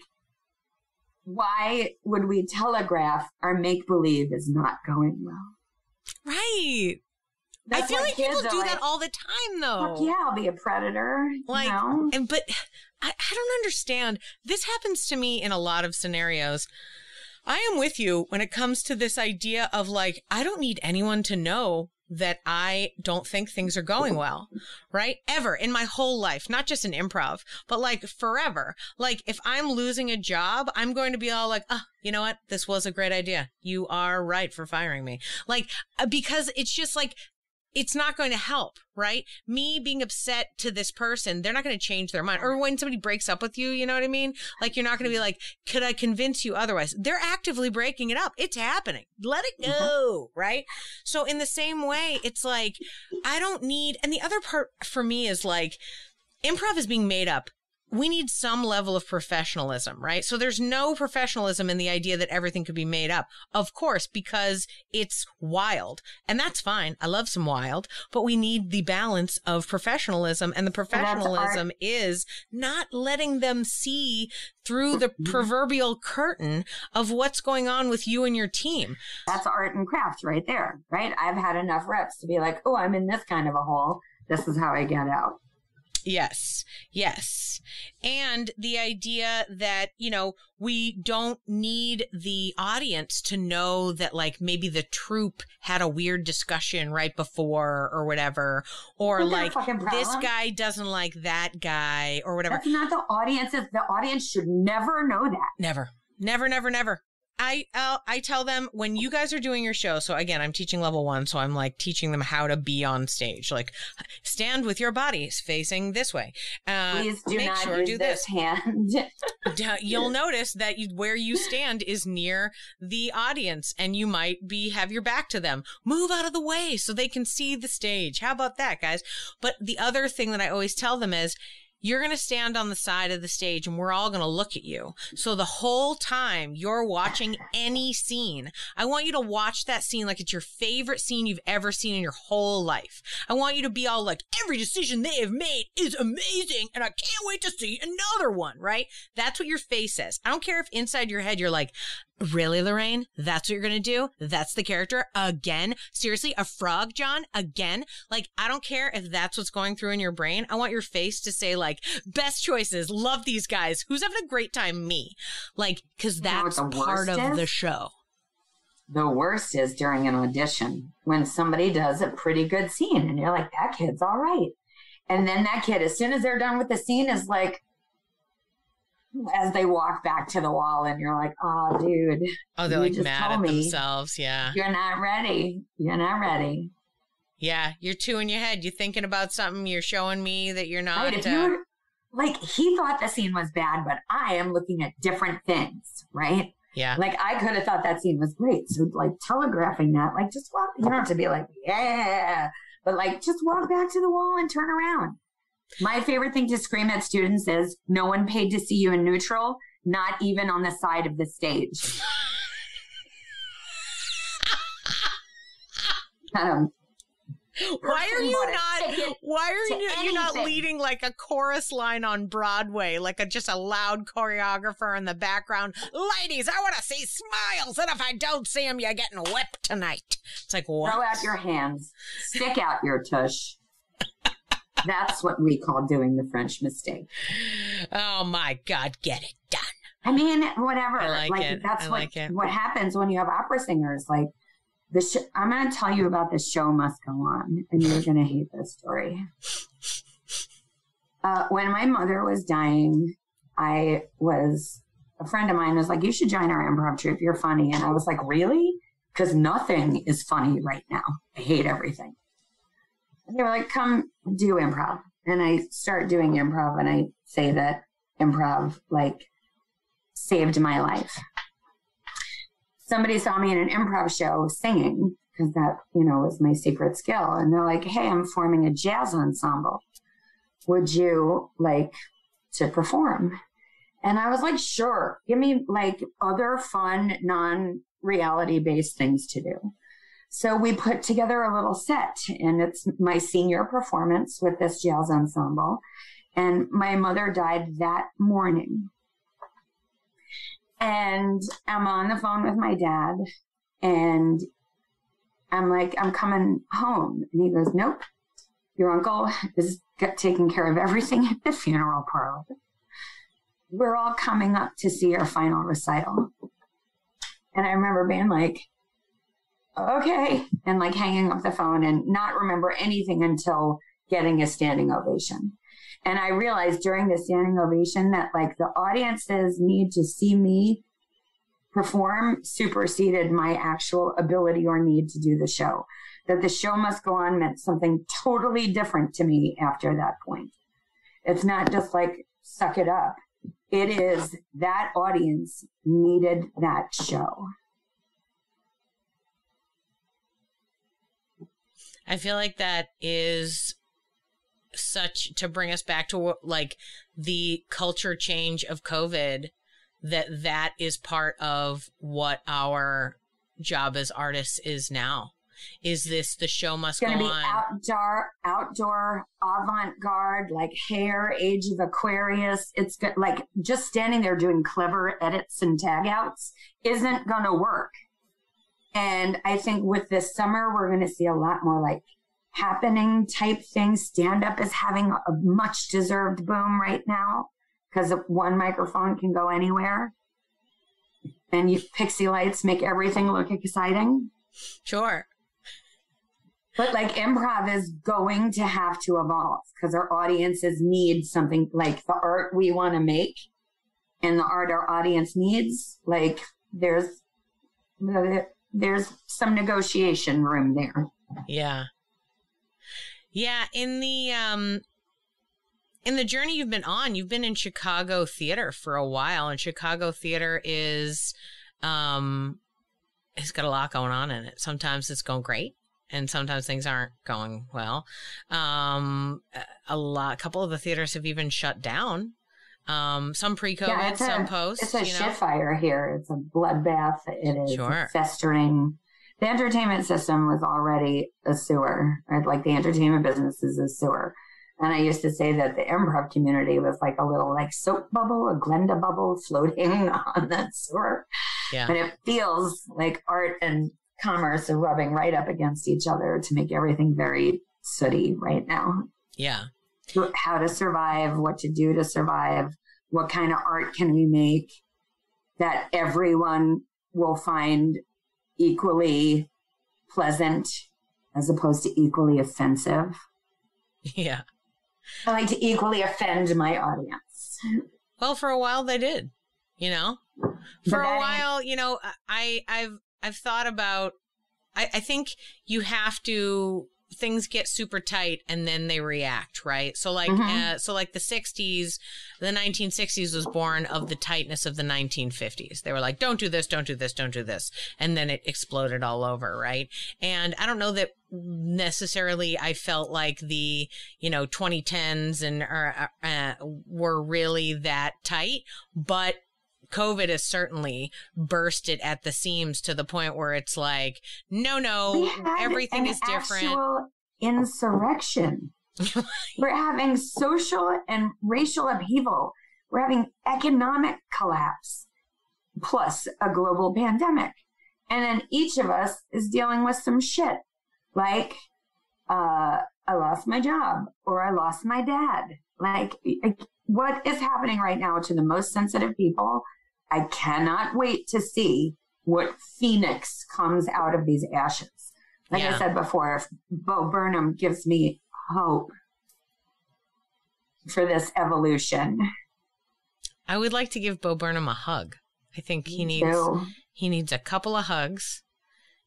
why would we telegraph our make believe is not going well? Right. That's I feel like people do like, that all the time though. yeah, I'll be a predator. Like you know? and but I, I don't understand. This happens to me in a lot of scenarios I am with you when it comes to this idea of like, I don't need anyone to know that I don't think things are going well, right? Ever in my whole life, not just in improv, but like forever. Like if I'm losing a job, I'm going to be all like, oh, you know what? This was a great idea. You are right for firing me. Like, uh, because it's just like it's not going to help, right? Me being upset to this person, they're not going to change their mind. Or when somebody breaks up with you, you know what I mean? Like you're not going to be like, could I convince you otherwise? They're actively breaking it up. It's happening. Let it mm-hmm. go, right? So in the same way, it's like, I don't need, and the other part for me is like, improv is being made up we need some level of professionalism, right? So there's no professionalism in the idea that everything could be made up. Of course, because it's wild. And that's fine. I love some wild, but we need the balance of professionalism. And the professionalism is not letting them see through the mm-hmm. proverbial curtain of what's going on with you and your team. That's art and craft right there, right? I've had enough reps to be like, oh, I'm in this kind of a hole. This is how I get out. Yes. Yes. And the idea that, you know, we don't need the audience to know that like maybe the troupe had a weird discussion right before or whatever. Or like this guy doesn't like that guy or whatever. That's not the audience. The audience should never know that. Never. Never, never, never. I uh, I tell them when you guys are doing your show. So again, I'm teaching level one, so I'm like teaching them how to be on stage. Like stand with your bodies facing this way. Uh, Please do make not sure use do this, this hand. You'll notice that you, where you stand is near the audience, and you might be have your back to them. Move out of the way so they can see the stage. How about that, guys? But the other thing that I always tell them is you're going to stand on the side of the stage and we're all going to look at you. So the whole time you're watching any scene, I want you to watch that scene like it's your favorite scene you've ever seen in your whole life. I want you to be all like, every decision they have made is amazing and I can't wait to see another one, right? That's what your face says. I don't care if inside your head you're like, Really, Lorraine? That's what you're gonna do? That's the character again? Seriously, a frog, John? Again? Like, I don't care if that's what's going through in your brain. I want your face to say like, best choices, love these guys. Who's having a great time? Me. Like, cause that's you know part of is? the show. The worst is during an audition when somebody does a pretty good scene and you're like, that kid's all right. And then that kid, as soon as they're done with the scene, is like, as they walk back to the wall and you're like, oh, dude. Oh, they're like mad at themselves. Yeah. You're not ready. You're not ready. Yeah. You're two in your head. You're thinking about something. You're showing me that you're not. Right, uh, like he thought the scene was bad, but I am looking at different things, right? Yeah. Like I could have thought that scene was great. So like telegraphing that, like just walk, you don't have to be like, yeah, but like just walk back to the wall and turn around. My favorite thing to scream at students is no one paid to see you in neutral, not even on the side of the stage. um, why are you not why are you you not leading like a chorus line on broadway like a just a loud choreographer in the background ladies i want to see smiles and if i don't see them you're getting whipped tonight it's like what throw out your hands, stick out your tush. That's what we call doing the French mistake. oh my god get it done I mean, whatever. I like it. that's I what like it. what happens when you have opera singers. Like the sh- I'm going to tell you about the show must go on, and you're going to hate this story. Uh, when my mother was dying, I was a friend of mine was like, "You should join our improv troupe. You're funny," and I was like, "Really?" Because nothing is funny right now. I hate everything. And they were like, "Come do improv," and I start doing improv, and I say that improv like saved my life. Somebody saw me in an improv show singing because that, you know, was my secret skill. And they're like, Hey, I'm forming a jazz ensemble. Would you like to perform? And I was like, sure. Give me like other fun, non reality based things to do. So we put together a little set and it's my senior performance with this jazz ensemble. And my mother died that morning. And I'm on the phone with my dad and I'm like, I'm coming home. And he goes, Nope, your uncle is taking care of everything at the funeral parlor. We're all coming up to see your final recital. And I remember being like, okay. And like hanging up the phone and not remember anything until getting a standing ovation. And I realized during the standing ovation that like the audience's need to see me perform superseded my actual ability or need to do the show. That the show must go on meant something totally different to me after that point. It's not just like suck it up. It is that audience needed that show. I feel like that is such to bring us back to like the culture change of COVID that that is part of what our job as artists is now. Is this the show must It's go going to be on? outdoor, outdoor, avant-garde, like hair, age of Aquarius. It's good. Like just standing there doing clever edits and tag outs isn't going to work. And I think with this summer, we're going to see a lot more like happening type thing. Stand up is having a much deserved boom right now because one microphone can go anywhere. And you pixie lights make everything look exciting. Sure. But like improv is going to have to evolve because our audiences need something like the art we want to make and the art our audience needs. Like there's, there's some negotiation room there. Yeah. Yeah, in the um in the journey you've been on, you've been in Chicago theater for a while and Chicago theater is um it's got a lot going on in it. Sometimes it's going great and sometimes things aren't going well. Um a lot a couple of the theaters have even shut down. Um some pre-COVID, Yeah, some a- post, It's a you know. shit fire here. It's a bloodbath. It is Sure. festering. The entertainment system was already a sewer, right? Like the entertainment business is a sewer. And I used to say that the improv community was like a little like soap bubble, a Glinda bubble floating on that sewer. Yeah. But it feels like art and commerce are rubbing right up against each other to make everything very sooty right now. Yeah. How to survive, what to do to survive, what kind of art can we make that everyone will find equally pleasant as opposed to equally offensive. Yeah. I like to equally offend my audience. Well, for a while they did, you know. For a while, you know, I I've I've thought about. I, I think you have to things get super tight and then they react, right? So like, mm-hmm. uh, so like the 60s, the 1960s was born of the tightness of the 1950s. They were like, don't do this, don't do this, don't do this. And then it exploded all over, right? And I don't know that necessarily I felt like the, you know, 2010s and uh, uh, were really that tight, but COVID has certainly bursted at the seams to the point where it's like, no, no, everything is different. Insurrection. We're having social and racial upheaval. We're having economic collapse plus a global pandemic. And then each of us is dealing with some shit like, uh, I lost my job or I lost my dad. Like, what is happening right now to the most sensitive people I cannot wait to see what phoenix comes out of these ashes. Like yeah. I said before, if Bo Burnham gives me hope for this evolution. I would like to give Bo Burnham a hug. I think he needs he needs a couple of hugs.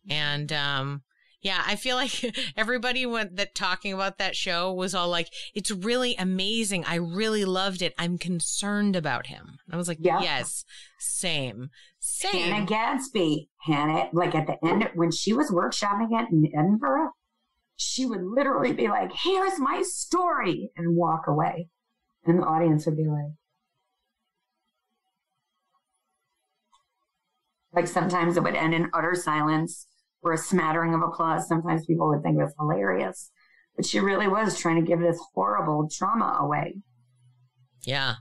And um yeah, I feel like everybody went that talking about that show was all like, it's really amazing. I really loved it. I'm concerned about him. I was like, yep. yes, same, same. Hannah Gadsby, Hannah, like at the end, when she was workshopping it in Edinburgh, she would literally be like, here's my story and walk away. And the audience would be like, like sometimes it would end in utter silence or a smattering of applause. Sometimes people would think it was hilarious, but she really was trying to give this horrible trauma away. Yeah.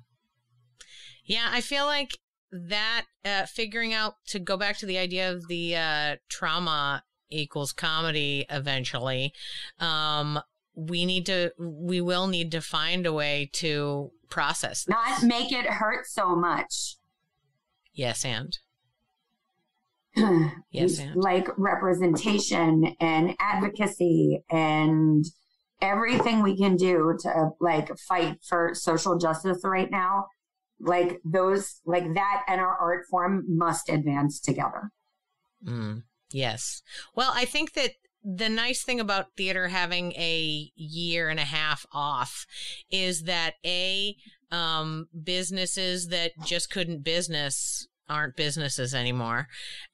Yeah. I feel like that, uh, figuring out to go back to the idea of the, uh, trauma equals comedy eventually. Um, we need to, we will need to find a way to process. This. Not make it hurt so much. Yes, and yes, like representation and advocacy and everything we can do to like fight for social justice right now like those like that and our art form must advance together. Mm, yes. Well i think that the nice thing about theater having a year and a half off is that a um, businesses that just couldn't business aren't businesses anymore.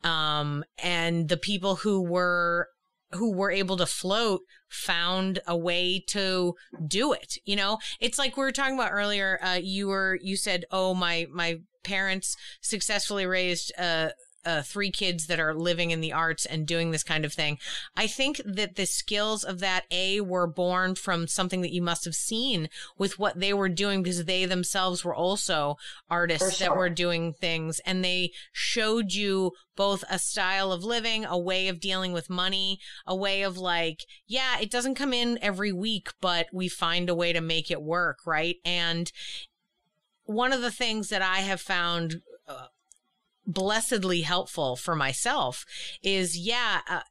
Um, and the people who were who were able to float found a way to do it. You know, it's like we were talking about earlier. Uh, you were, you said, oh, my, my parents successfully raised, uh, uh, three kids that are living in the arts and doing this kind of thing. I think that the skills of that A were born from something that you must have seen with what they were doing because they themselves were also artists sure. that were doing things and they showed you both a style of living, a way of dealing with money, a way of like, yeah, it doesn't come in every week, but we find a way to make it work. Right. And one of the things that I have found uh, blessedly helpful for myself is yeah, uh,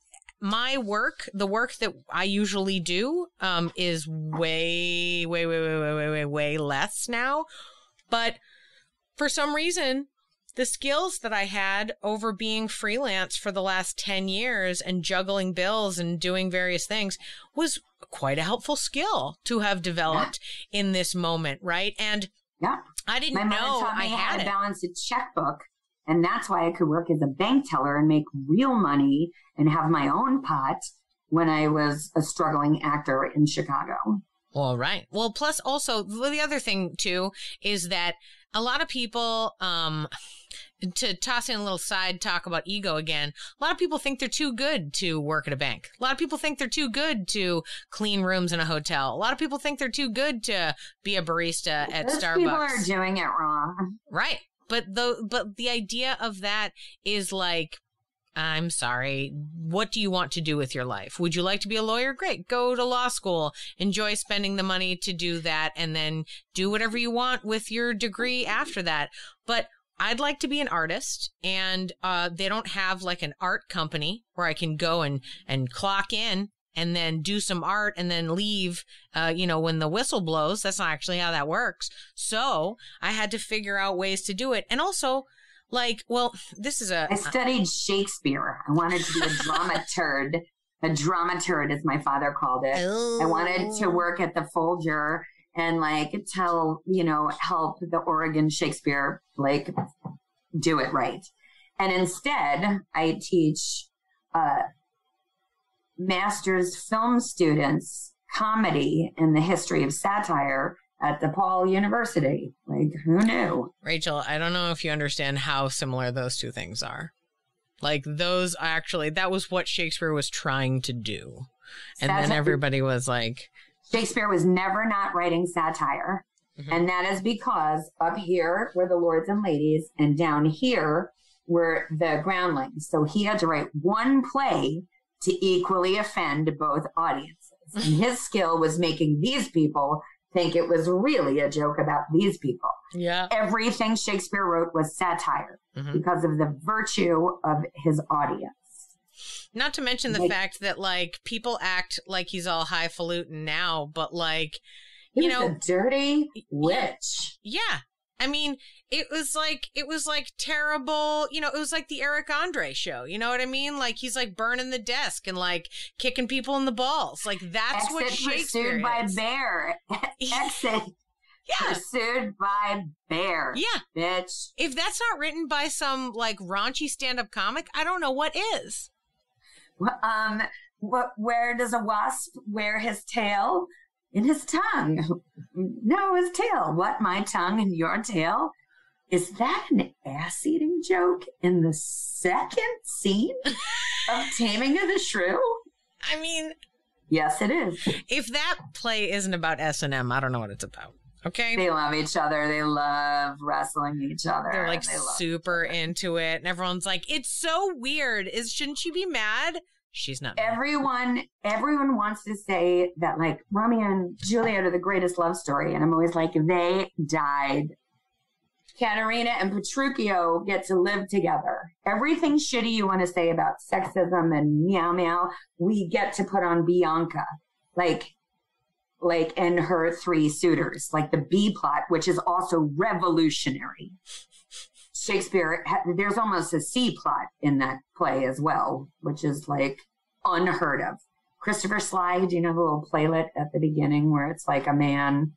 my work, the work that I usually do, um, is way, way, way, way, way, way, way, less now. But for some reason, the skills that I had over being freelance for the last 10 years and juggling bills and doing various things was quite a helpful skill to have developed yeah. in this moment, right? And yeah. I didn't know I had, had to balance a checkbook and that's why I could work as a bank teller and make real money and have my own pot when I was a struggling actor in Chicago. All right. Well, plus also the other thing too is that a lot of people, um, to toss in a little side talk about ego again, a lot of people think they're too good to work at a bank. A lot of people think they're too good to clean rooms in a hotel. A lot of people think they're too good to be a barista at Those Starbucks. People are doing it wrong. Right but the but the idea of that is like I'm sorry. What do you want to do with your life? Would you like to be a lawyer? Great. Go to law school. Enjoy spending the money to do that and then do whatever you want with your degree after that. But I'd like to be an artist and, uh, they don't have like an art company where I can go and, and clock in and then do some art and then leave, uh, you know, when the whistle blows. That's not actually how that works. So I had to figure out ways to do it. And also, like, well, this is a. I studied Shakespeare. I wanted to be a dramaturg. a dramaturg, as my father called it. Oh. I wanted to work at the Folger and like tell, you know, help the Oregon Shakespeare like do it right. And instead, I teach uh, master's film students comedy and the history of satire at DePaul University. Like, who knew? Rachael, I don't know if you understand how similar those two things are. Like those actually that was what Shakespeare was trying to do. And then everybody was like, Shakespeare was never not writing satire. Mhm. And that is because up here were the lords and ladies, and down here were the groundlings. So he had to write one play to equally offend both audiences. And his skill was making these people think it was really a joke about these people. yeah. Everything Shakespeare wrote was satire Mhm. because of the virtue of his audience. Not to mention the Like- fact that like people act like he's all highfalutin now, but like You know- a dirty witch. Yeah. I mean, it was like it was like terrible, you know, it was like the Eric Andre show. You know what I mean? Like he's like burning the desk and like kicking people in the balls. Like that's what Shakespeare pursued by bear. Exit yeah. pursued by bear. Yeah. Bitch. If that's not written by some like raunchy stand-up comic, I don't know what is. Wh- Um, what, where does a wasp wear his tail? In his tongue. No, his tail. What, my tongue and your tail? Is that an ass eating joke in the second scene of Taming of the Shrew? I mean, Yes, it is. if that play isn't about S&M, I don't know what it's about. Okay? They love each other. They love wrestling each other. They're like They super into it, and everyone's like, "It's so weird. Is shouldn't you be mad?" She's not. mad. everyone everyone wants to say that like Romeo and Juliet are the greatest love story, and I'm always like, they died. Katerina and Petruchio get to live together. Everything shitty you want to say about sexism and meow meow, we get to put on Bianca. Like like and her three suitors, like the B plot, which is also revolutionary. Shakespeare, there's almost a C plot in that play as well, which is like unheard of. Christopher Sly, do you know the little playlet at the beginning where it's like a man,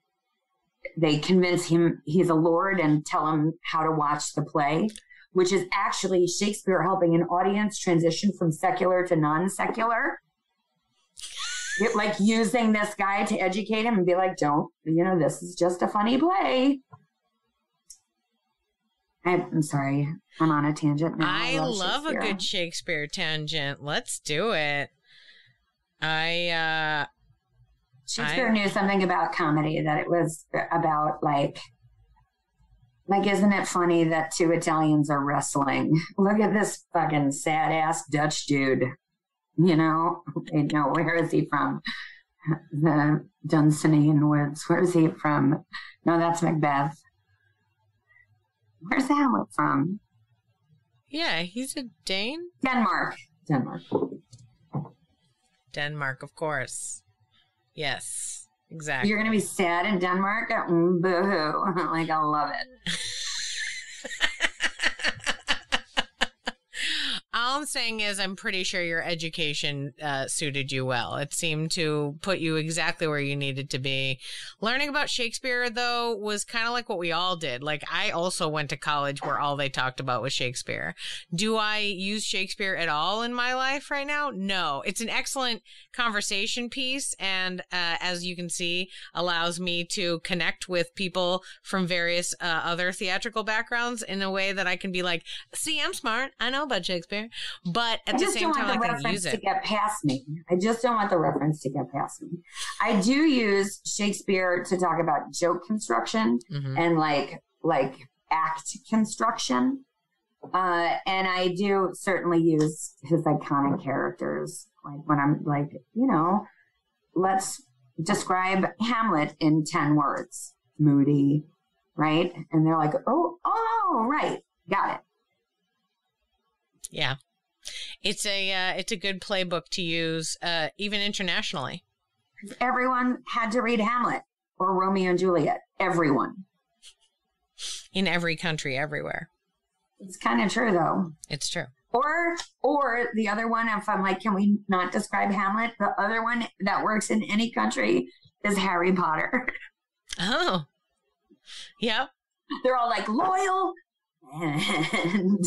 they convince him he's a lord and tell him how to watch the play, which is actually Shakespeare helping an audience transition from secular to non secular. Like using this guy to educate him and be like, don't, you know, this is just a funny play. I, I'm sorry, I'm on a tangent now. I love a good Shakespeare tangent. Let's do it. I uh Shakespeare I- knew something about comedy that it was about like like isn't it funny that two Italians are wrestling? Look at this fucking sad ass Dutch dude. You know, they know where is he from? The Dunsinane Woods. Where is he from? No, that's Macbeth. Where's Hamlet from? yeah, he's a Dane. Denmark. Denmark. Denmark, of course. Yes, exactly. You're gonna be sad in Denmark? Mm, Boo-hoo. like I love it. All I'm saying is, I'm pretty sure your education uh, suited you well. It seemed to put you exactly where you needed to be. Learning about Shakespeare, though, was kind of like what we all did. Like, I also went to college where all they talked about was Shakespeare. Do I use Shakespeare at all in my life right now? No. It's an excellent conversation piece, and uh, as you can see, allows me to connect with people from various uh, other theatrical backgrounds in a way that I can be like, see, I'm smart. I know about Shakespeare. But at I the just same don't time, want I the can use to get past me. I just don't want the reference to get past me. I do use Shakespeare to talk about joke construction Mhm. and like like act construction. Uh, and I do certainly use his iconic characters. Like when I'm like, you know, let's describe Hamlet in 10 words. Moody, right? And they're like, oh, oh, right. Got it. Yeah. It's a uh, it's a good playbook to use uh, even internationally. Everyone had to read Hamlet or Romeo and Juliet. Everyone. in every country everywhere. It's kind of true though. It's true. Or, or the other one, if I'm like, can we not describe Hamlet? The other one that works in any country is Harry Potter. Oh, yep. They're all like loyal and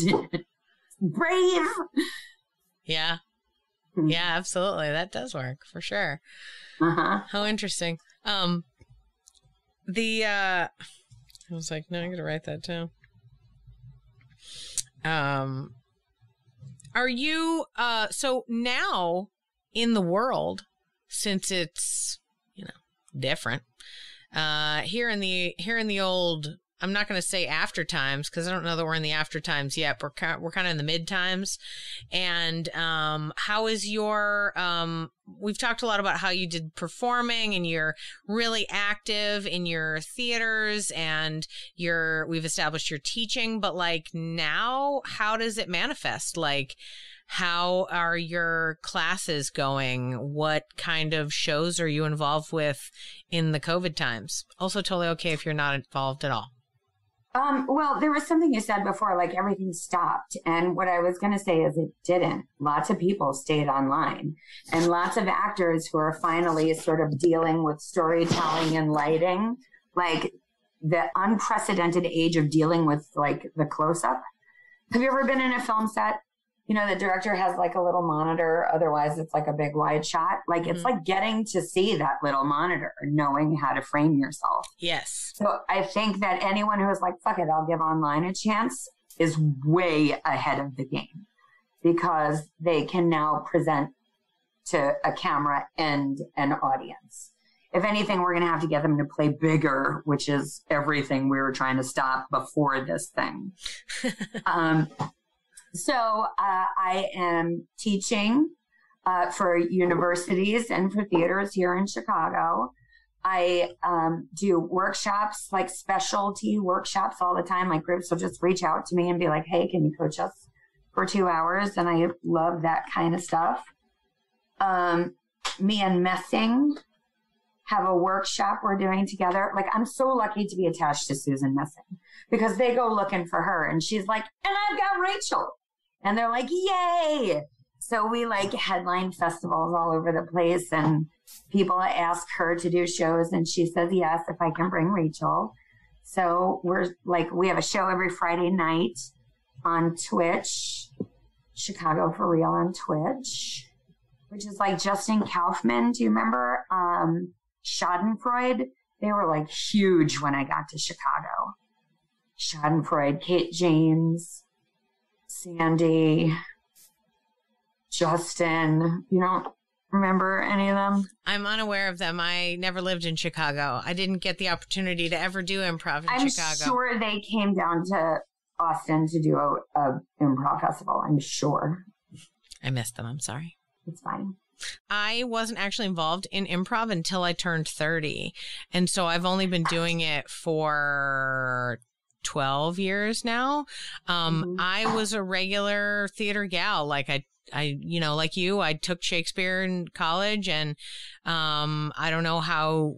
brave. Yeah. Yeah, absolutely. That does work for sure. Uh-huh. How interesting. Um, the, uh, I was like, no, I gotta write that down. Um, are you, uh, so now in the world, since it's, you know, different, uh, here in the, here in the old I'm not going to say after times because I don't know that we're in the after times yet. We're kind, we're kind of in the mid times. And um, how is your? Um, we've talked a lot about how you did performing and you're really active in your theaters and you're. We've established your teaching, but like now, how does it manifest? Like. How are your classes going? What kind of shows are you involved with in the COVID times? Also, totally okay if you're not involved at all. Um, well, there was something you said before, like everything stopped. And what I was going to say is it didn't. Lots of people stayed online and lots of actors who are finally sort of dealing with storytelling and lighting, like the unprecedented age of dealing with like the close up. Have you ever been in a film set you know, the director has like a little monitor. Otherwise, it's like a big wide shot. Like it's mm like getting to see that little monitor, knowing how to frame yourself. Yes. So I think that anyone who is like, fuck it, I'll give online a chance is way ahead of the game because they can now present to a camera and an audience. If anything, we're going to have to get them to play bigger, which is everything we were trying to stop before this thing. um, so uh, I am teaching uh, for universities and for theaters here in Chicago. I um, do workshops, like specialty workshops all the time. Like groups will just reach out to me and be like, hey, can you coach us for two hours? And I love that kind of stuff. Um, me and Messing have a workshop we're doing together. Like, I'm so lucky to be attached to Susan Messing because they go looking for her and she's like, and I've got Rachael and they're like, yay. So we like headline festivals all over the place and people ask her to do shows and she says yes if I can bring Rachael. So we're like we have a show every Friday night on Twitch, Chicago for Real on Twitch, which is like Justin Kaufmann. Do you remember um, Schadenfreude? They were like huge when I got to Chicago. Schadenfreude, Kate James, Sandy, Justin. You don't remember any of them? I'm unaware of them. I never lived in Chicago. I didn't get the opportunity to ever do improv in Chicago. I'm sure they came down to Austin to do a, a improv festival. I'm sure. I missed them. I'm sorry. It's fine. I wasn't actually involved in improv until I turned 30. And so I've only been doing it for 12 years now. Um, mm-hmm. I was a regular theater gal. Like I, I, you know, like you, I took Shakespeare in college and, um, I don't know how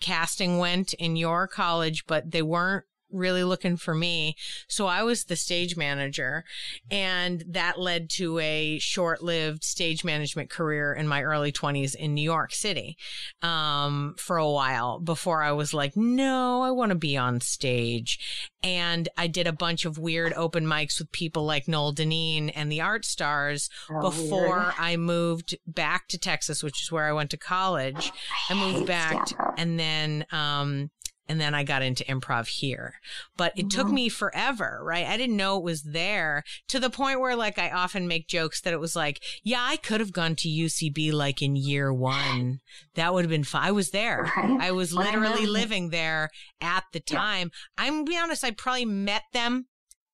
casting went in your college, but they weren't really looking for me. So I was the stage manager and that led to a short lived stage management career in my early twenties in New York City, um, for a while before I was like, no, I want to be on stage. And I did a bunch of weird open mics with people like Noel Deneen and the Art Stars oh, before weird. I moved back to Texas, which is where I went to college. I, I moved back and then, um, and then I got into improv here. But it took me forever, right? I didn't know it was there to the point where like I often make jokes that it was like, yeah, I could have gone to UCB like in year one. That would have been fun. I was there. Right? I was literally living there at the time. Yeah. I'm gonna be honest, I probably met them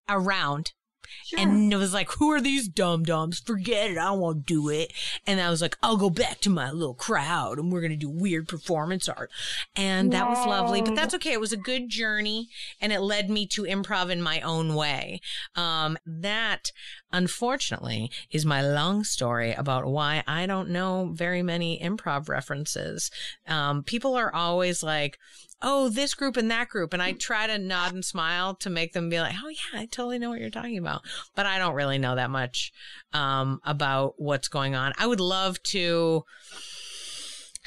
around Sure. And it was like, who are these dum dums? Forget it. I won't do it. And I was like, I'll go back to my little crowd and we're going to do weird performance art. And that Yay. was lovely, but that's okay. It was a good journey and it led me to improv in my own way. Um, that unfortunately is my long story about why I don't know very many improv references. Um, people are always like, oh, this group and that group. And I try to nod and smile to make them be like, oh, yeah, I totally know what you're talking about. But I don't really know that much um, about what's going on. I would love to.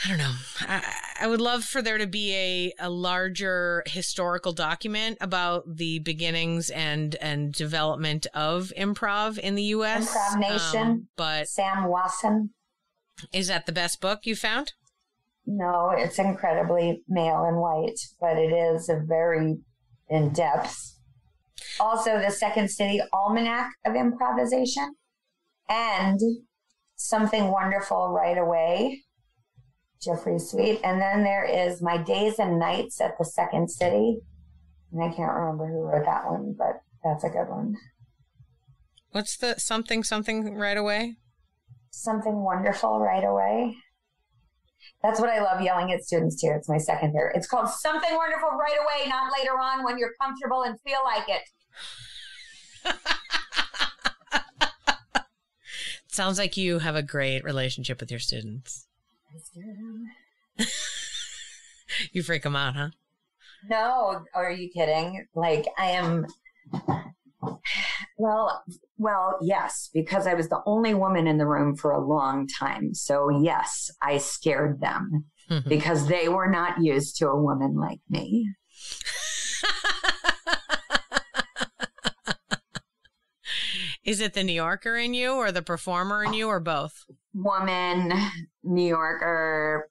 I don't know. I, I, would love for there to be a, a larger historical document about the beginnings and and development of improv in the U.S. Improv Nation. Um, but Sam Wasson. Is that the best book you found? No, it's incredibly male and white, but it is a very in depth. Also, the Second City Almanac of Improvisation and Something Wonderful Right Away, Jeffrey Sweet. And then there is My Days and Nights at the Second City. And I can't remember who wrote that one, but that's a good one. What's the something, something right away? Something Wonderful Right Away. That's what I love yelling at students too. It's my second favorite. It's called something wonderful right away, not later on when you're comfortable and feel like it. Sounds like you have a great relationship with your students. I scare them. you freak them out, huh? No, are you kidding? Like I am well, well, yes, because I was the only woman in the room for a long time. So yes, I scared them because they were not used to a woman like me. Is it the New Yorker in you or the performer in you or both? Woman, New Yorker,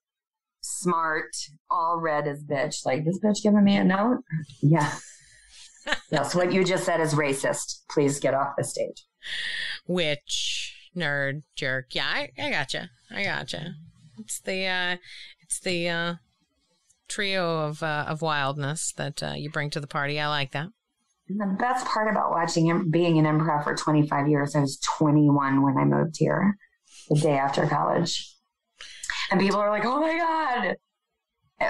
smart, all red as bitch. Like, this bitch giving me a note? Yeah yes, what you just said is racist. Please get off the stage. Which nerd jerk? Yeah, I, I gotcha. I gotcha. It's the uh, it's the uh, trio of uh, of wildness that uh, you bring to the party. I like that. And the best part about watching him being an improv for 25 years, I was 21 when I moved here, the day after college, and people are like, "Oh my god."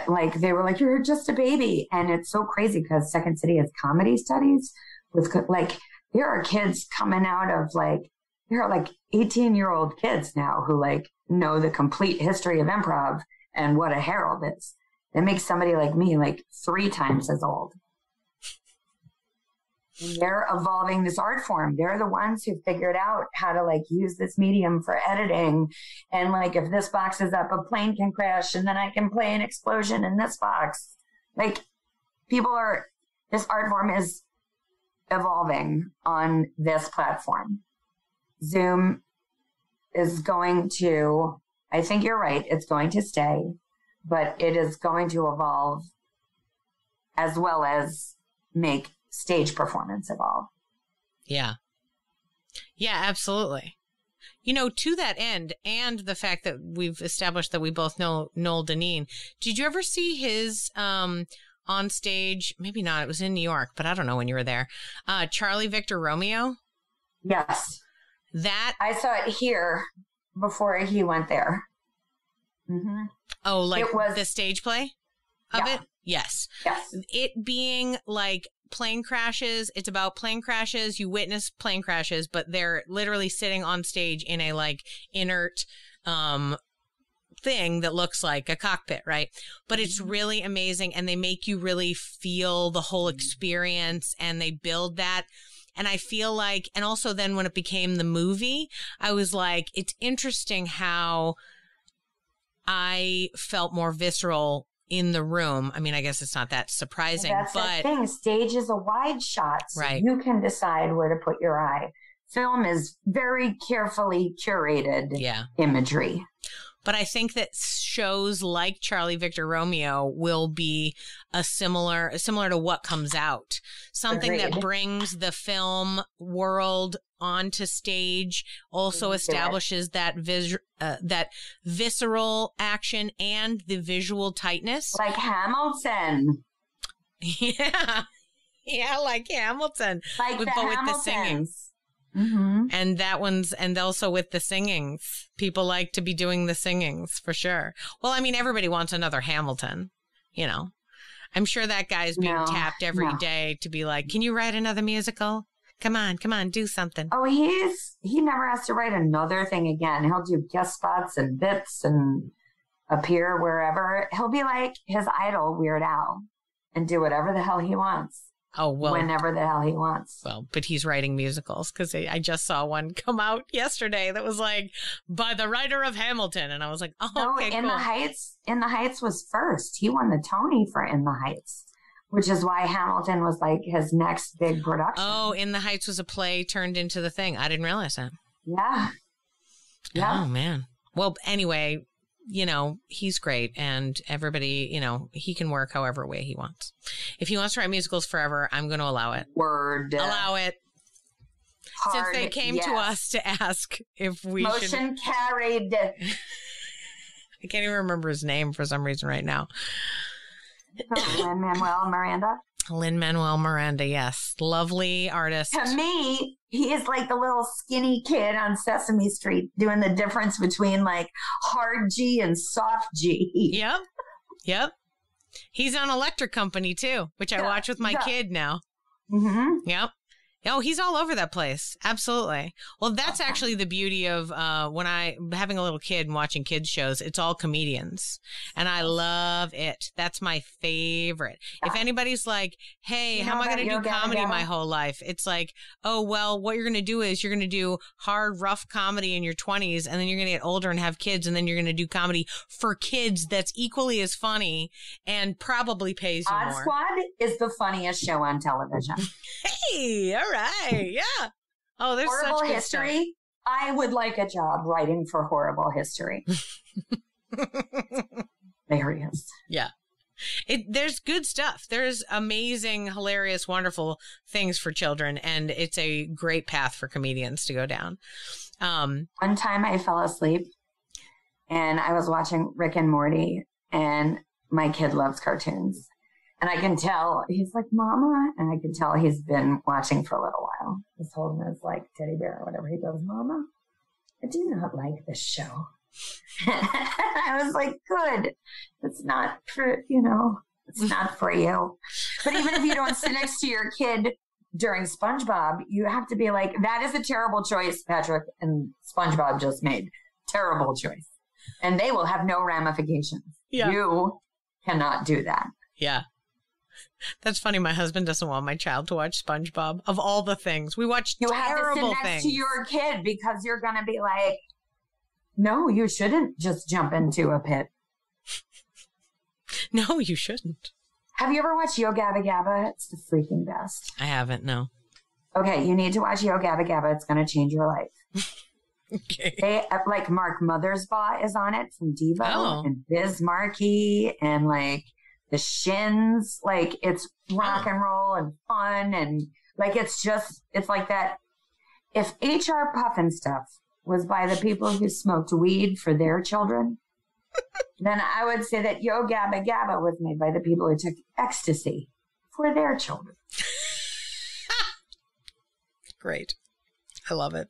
Like they were like, you're just a baby. And it's so crazy because Second City has comedy studies with like, there are kids coming out of like, there are like 18 year old kids now who like know the complete history of improv and what a herald is. That makes somebody like me like three times as old they're evolving this art form. They're the ones who figured out how to like use this medium for editing. And like, if this box is up, a plane can crash and then I can play an explosion in this box. Like people are, this art form is evolving on this platform. Zoom is going to, I think you're right. It's going to stay, but it is going to evolve as well as make stage performance evolve. Yeah. Yeah, absolutely. You know, to that end, and the fact that we've established that we both know Noel Deneen, did you ever see his um, on stage? Maybe not. It was in New York, but I don't know when you were there. Uh, Charlie Victor Romeo. Yes, that I saw it here before he went there. Mm-hmm. Oh, like it was the stage play of yeah. it. Yes. Yes. It being like plane crashes. It's about plane crashes. You witness plane crashes, but they're literally sitting on stage in a like inert, um, thing that looks like a cockpit, right? But it's mm-hmm. really amazing and they make you really feel the whole experience and they build that. And I feel like, and also then when it became the movie, I was like, it's interesting how I felt more visceral in the room. I mean, I guess it's not that surprising, that's but the thing. Stage is a wide shot, so right. you can decide where to put your eye. Film is very carefully curated yeah. imagery. But I think that shows like Charlie Victor Romeo will be a similar, similar to what comes out. Something Agreed. that brings the film world onto stage also establishes that vis- uh, that visceral action and the visual tightness. Like hamilton. Yeah. Yeah like hamilton. Like with, but with the singing mm-hmm. and that one's and also with the singings people like to be doing the singings for sure well i mean everybody wants another hamilton you know i'm sure that guy's being no, tapped every no. day to be like can you write another musical Come on, come on, do something. Oh, he's he never has to write another thing again. He'll do guest spots and bits and appear wherever, he'll be like his idol, Weird Al, and do whatever the hell he wants. Oh well, whenever the hell he wants. Well, but he's writing musicals because I just saw one come out yesterday that was like by the writer of Hamilton, and I was like, oh, no, okay, In cool. the Heights, In the Heights was first. He won the Tony for In the Heights, which is why Hamilton was like his next big production. Oh, In the Heights was a play turned into the thing. I didn't realize that. Yeah. Yeah. Oh man. Well, anyway, you know, he's great and everybody, you know, he can work however way he wants. If he wants to write musicals forever, I'm going to allow it. Word. Allow it. Hard, Since they came yes. to us to ask if we Motion should... carried. I can't even remember his name for some reason right now. Lin Manuel Miranda. Lin Manuel Miranda, yes. Lovely artist. To me, he is like the little skinny kid on Sesame Street doing the difference between like hard G and soft G. Yep. Yep. He's on Electric Company too, which I Yeah, watch with my yeah. kid now. Mm-hmm. Yep. Oh, he's all over that place. Absolutely. Well, that's actually the beauty of uh, when I having a little kid and watching kids shows. It's all comedians, and I love it. That's my favorite. If anybody's like, "Hey, You how am I going to do comedy my whole life?" It's like, "Oh, well, what you're going to do is you're going to do hard, rough comedy in your 20s, and then you're going to get older and have kids, and then you're going to do comedy for kids that's equally as funny and probably pays you Odd more." Squad is the funniest show on television. Hey, all right, yeah. Oh, there's horrible such good stuff. history. I would like a job writing for horrible history. Hilarious. Yeah. It, there's good stuff. There's amazing, hilarious, wonderful things for children, and it's a great path for comedians to go down. Um, One time I fell asleep and I was watching Rick and Morty and my kid loves cartoons. And I can tell he's like, Mama. And I can tell he's been watching for a little while. He's holding his like teddy bear or whatever. He goes, Mama, I do not like this show. I was like, good. It's not for, you know, it's not for you. But even if you don't sit next to your kid during SpongeBob, you have to be like, that is a terrible choice, Patrick. And SpongeBob just made terrible choice. And they will have no ramifications. Yeah. You cannot do that. yeah. That's funny. My husband doesn't want my child to watch SpongeBob. Of all the things, we watch You have to sit terrible next things. to your kid because you're going to be like, no, you shouldn't just jump into a pit. no, you shouldn't. Have you ever watched Yo Gabba Gabba? It's the freaking best. I haven't. No. Okay, you need to watch Yo Gabba Gabba. It's going to change your life. Okay. They uh, like Mark Mothersbaugh is on it from Devo Oh. and Biz Markie and like the Shins. Like it's rock Oh. and roll and fun and like it's just it's like that. If HR Pufnstuf was by the people who smoked weed for their children, then I would say that Yo Gabba Gabba was made by the people who took ecstasy for their children. Great. I love it.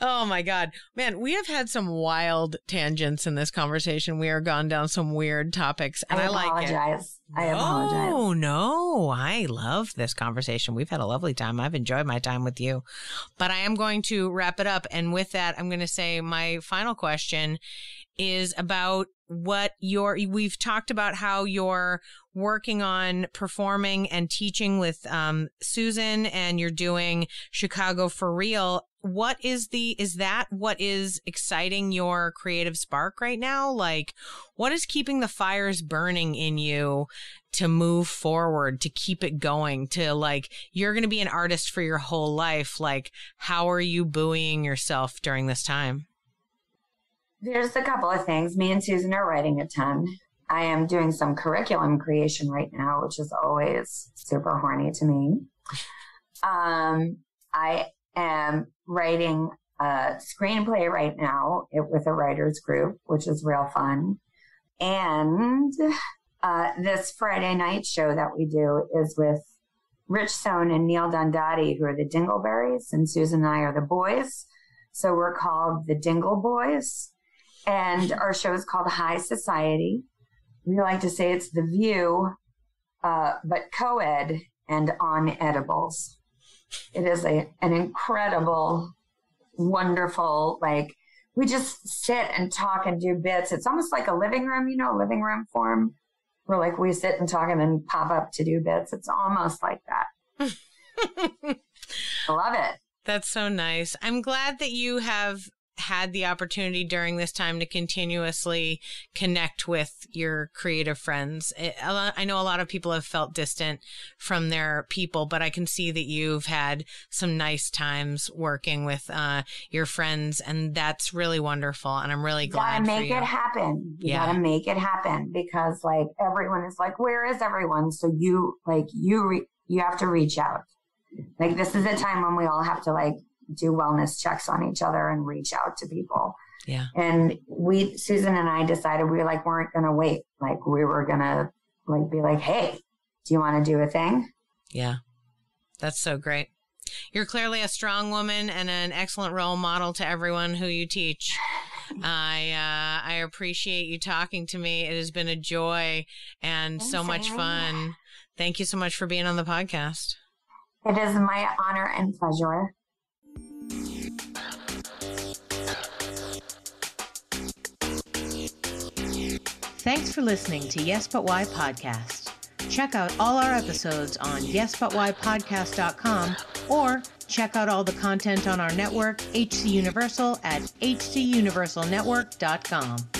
Oh my God. Man, we have had some wild tangents in this conversation. We are gone down some weird topics and I, I, like it. apologize. I apologize. Oh, no. I love this conversation. We've had a lovely time. I've enjoyed my time with you. But I am going to wrap it up. And with that, I'm going to say my final question is about what your we've talked about how you're working on performing and teaching with um, Susan and you're doing Chicago for real what is the is that what is exciting your creative spark right now like what is keeping the fires burning in you to move forward to keep it going to like you're going to be an artist for your whole life like how are you buoying yourself during this time There's a couple of things. Me and Susan are writing a ton. I am doing some curriculum creation right now, which is always super horny to me. Um, I am writing a screenplay right now with a writers group, which is real fun. And uh, this Friday night show that we do is with Rich Sohn and Neil Dundati, who are the Dingleberries, and Susan and I are the boys. So we're called the Dingle Boys. And our show is called High Society. We like to say it's The View, uh, but co ed and on edibles. It is a, an incredible, wonderful, like, we just sit and talk and do bits. It's almost like a living room, you know, living room form where like we sit and talk and then pop up to do bits. It's almost like that. I love it. That's so nice. I'm glad that you have had the opportunity during this time to continuously connect with your creative friends. I know a lot of people have felt distant from their people, but I can see that you've had some nice times working with uh, your friends, and that's really wonderful. And I'm really glad. You gotta make it happen. You yeah. gotta make it happen because, like, everyone is like, "Where is everyone?" So you, like, you, re- you have to reach out. Like, this is a time when we all have to like do wellness checks on each other and reach out to people. Yeah. And we, Susan and I decided we like weren't going to wait. Like we were going to like be like, Hey, do you want to do a thing? Yeah. That's so great. You're clearly a strong woman and an excellent role model to everyone who you teach. I uh, I appreciate you talking to me. It has been a joy and Thanks, so much fun. Thank you so much for being on the podcast. It is my honor and pleasure. Thanks for listening to Yes But Why podcast. Check out all our episodes on yesbutwhypodcast.com or check out all the content on our network, HC Universal, at hcuniversalnetwork.com.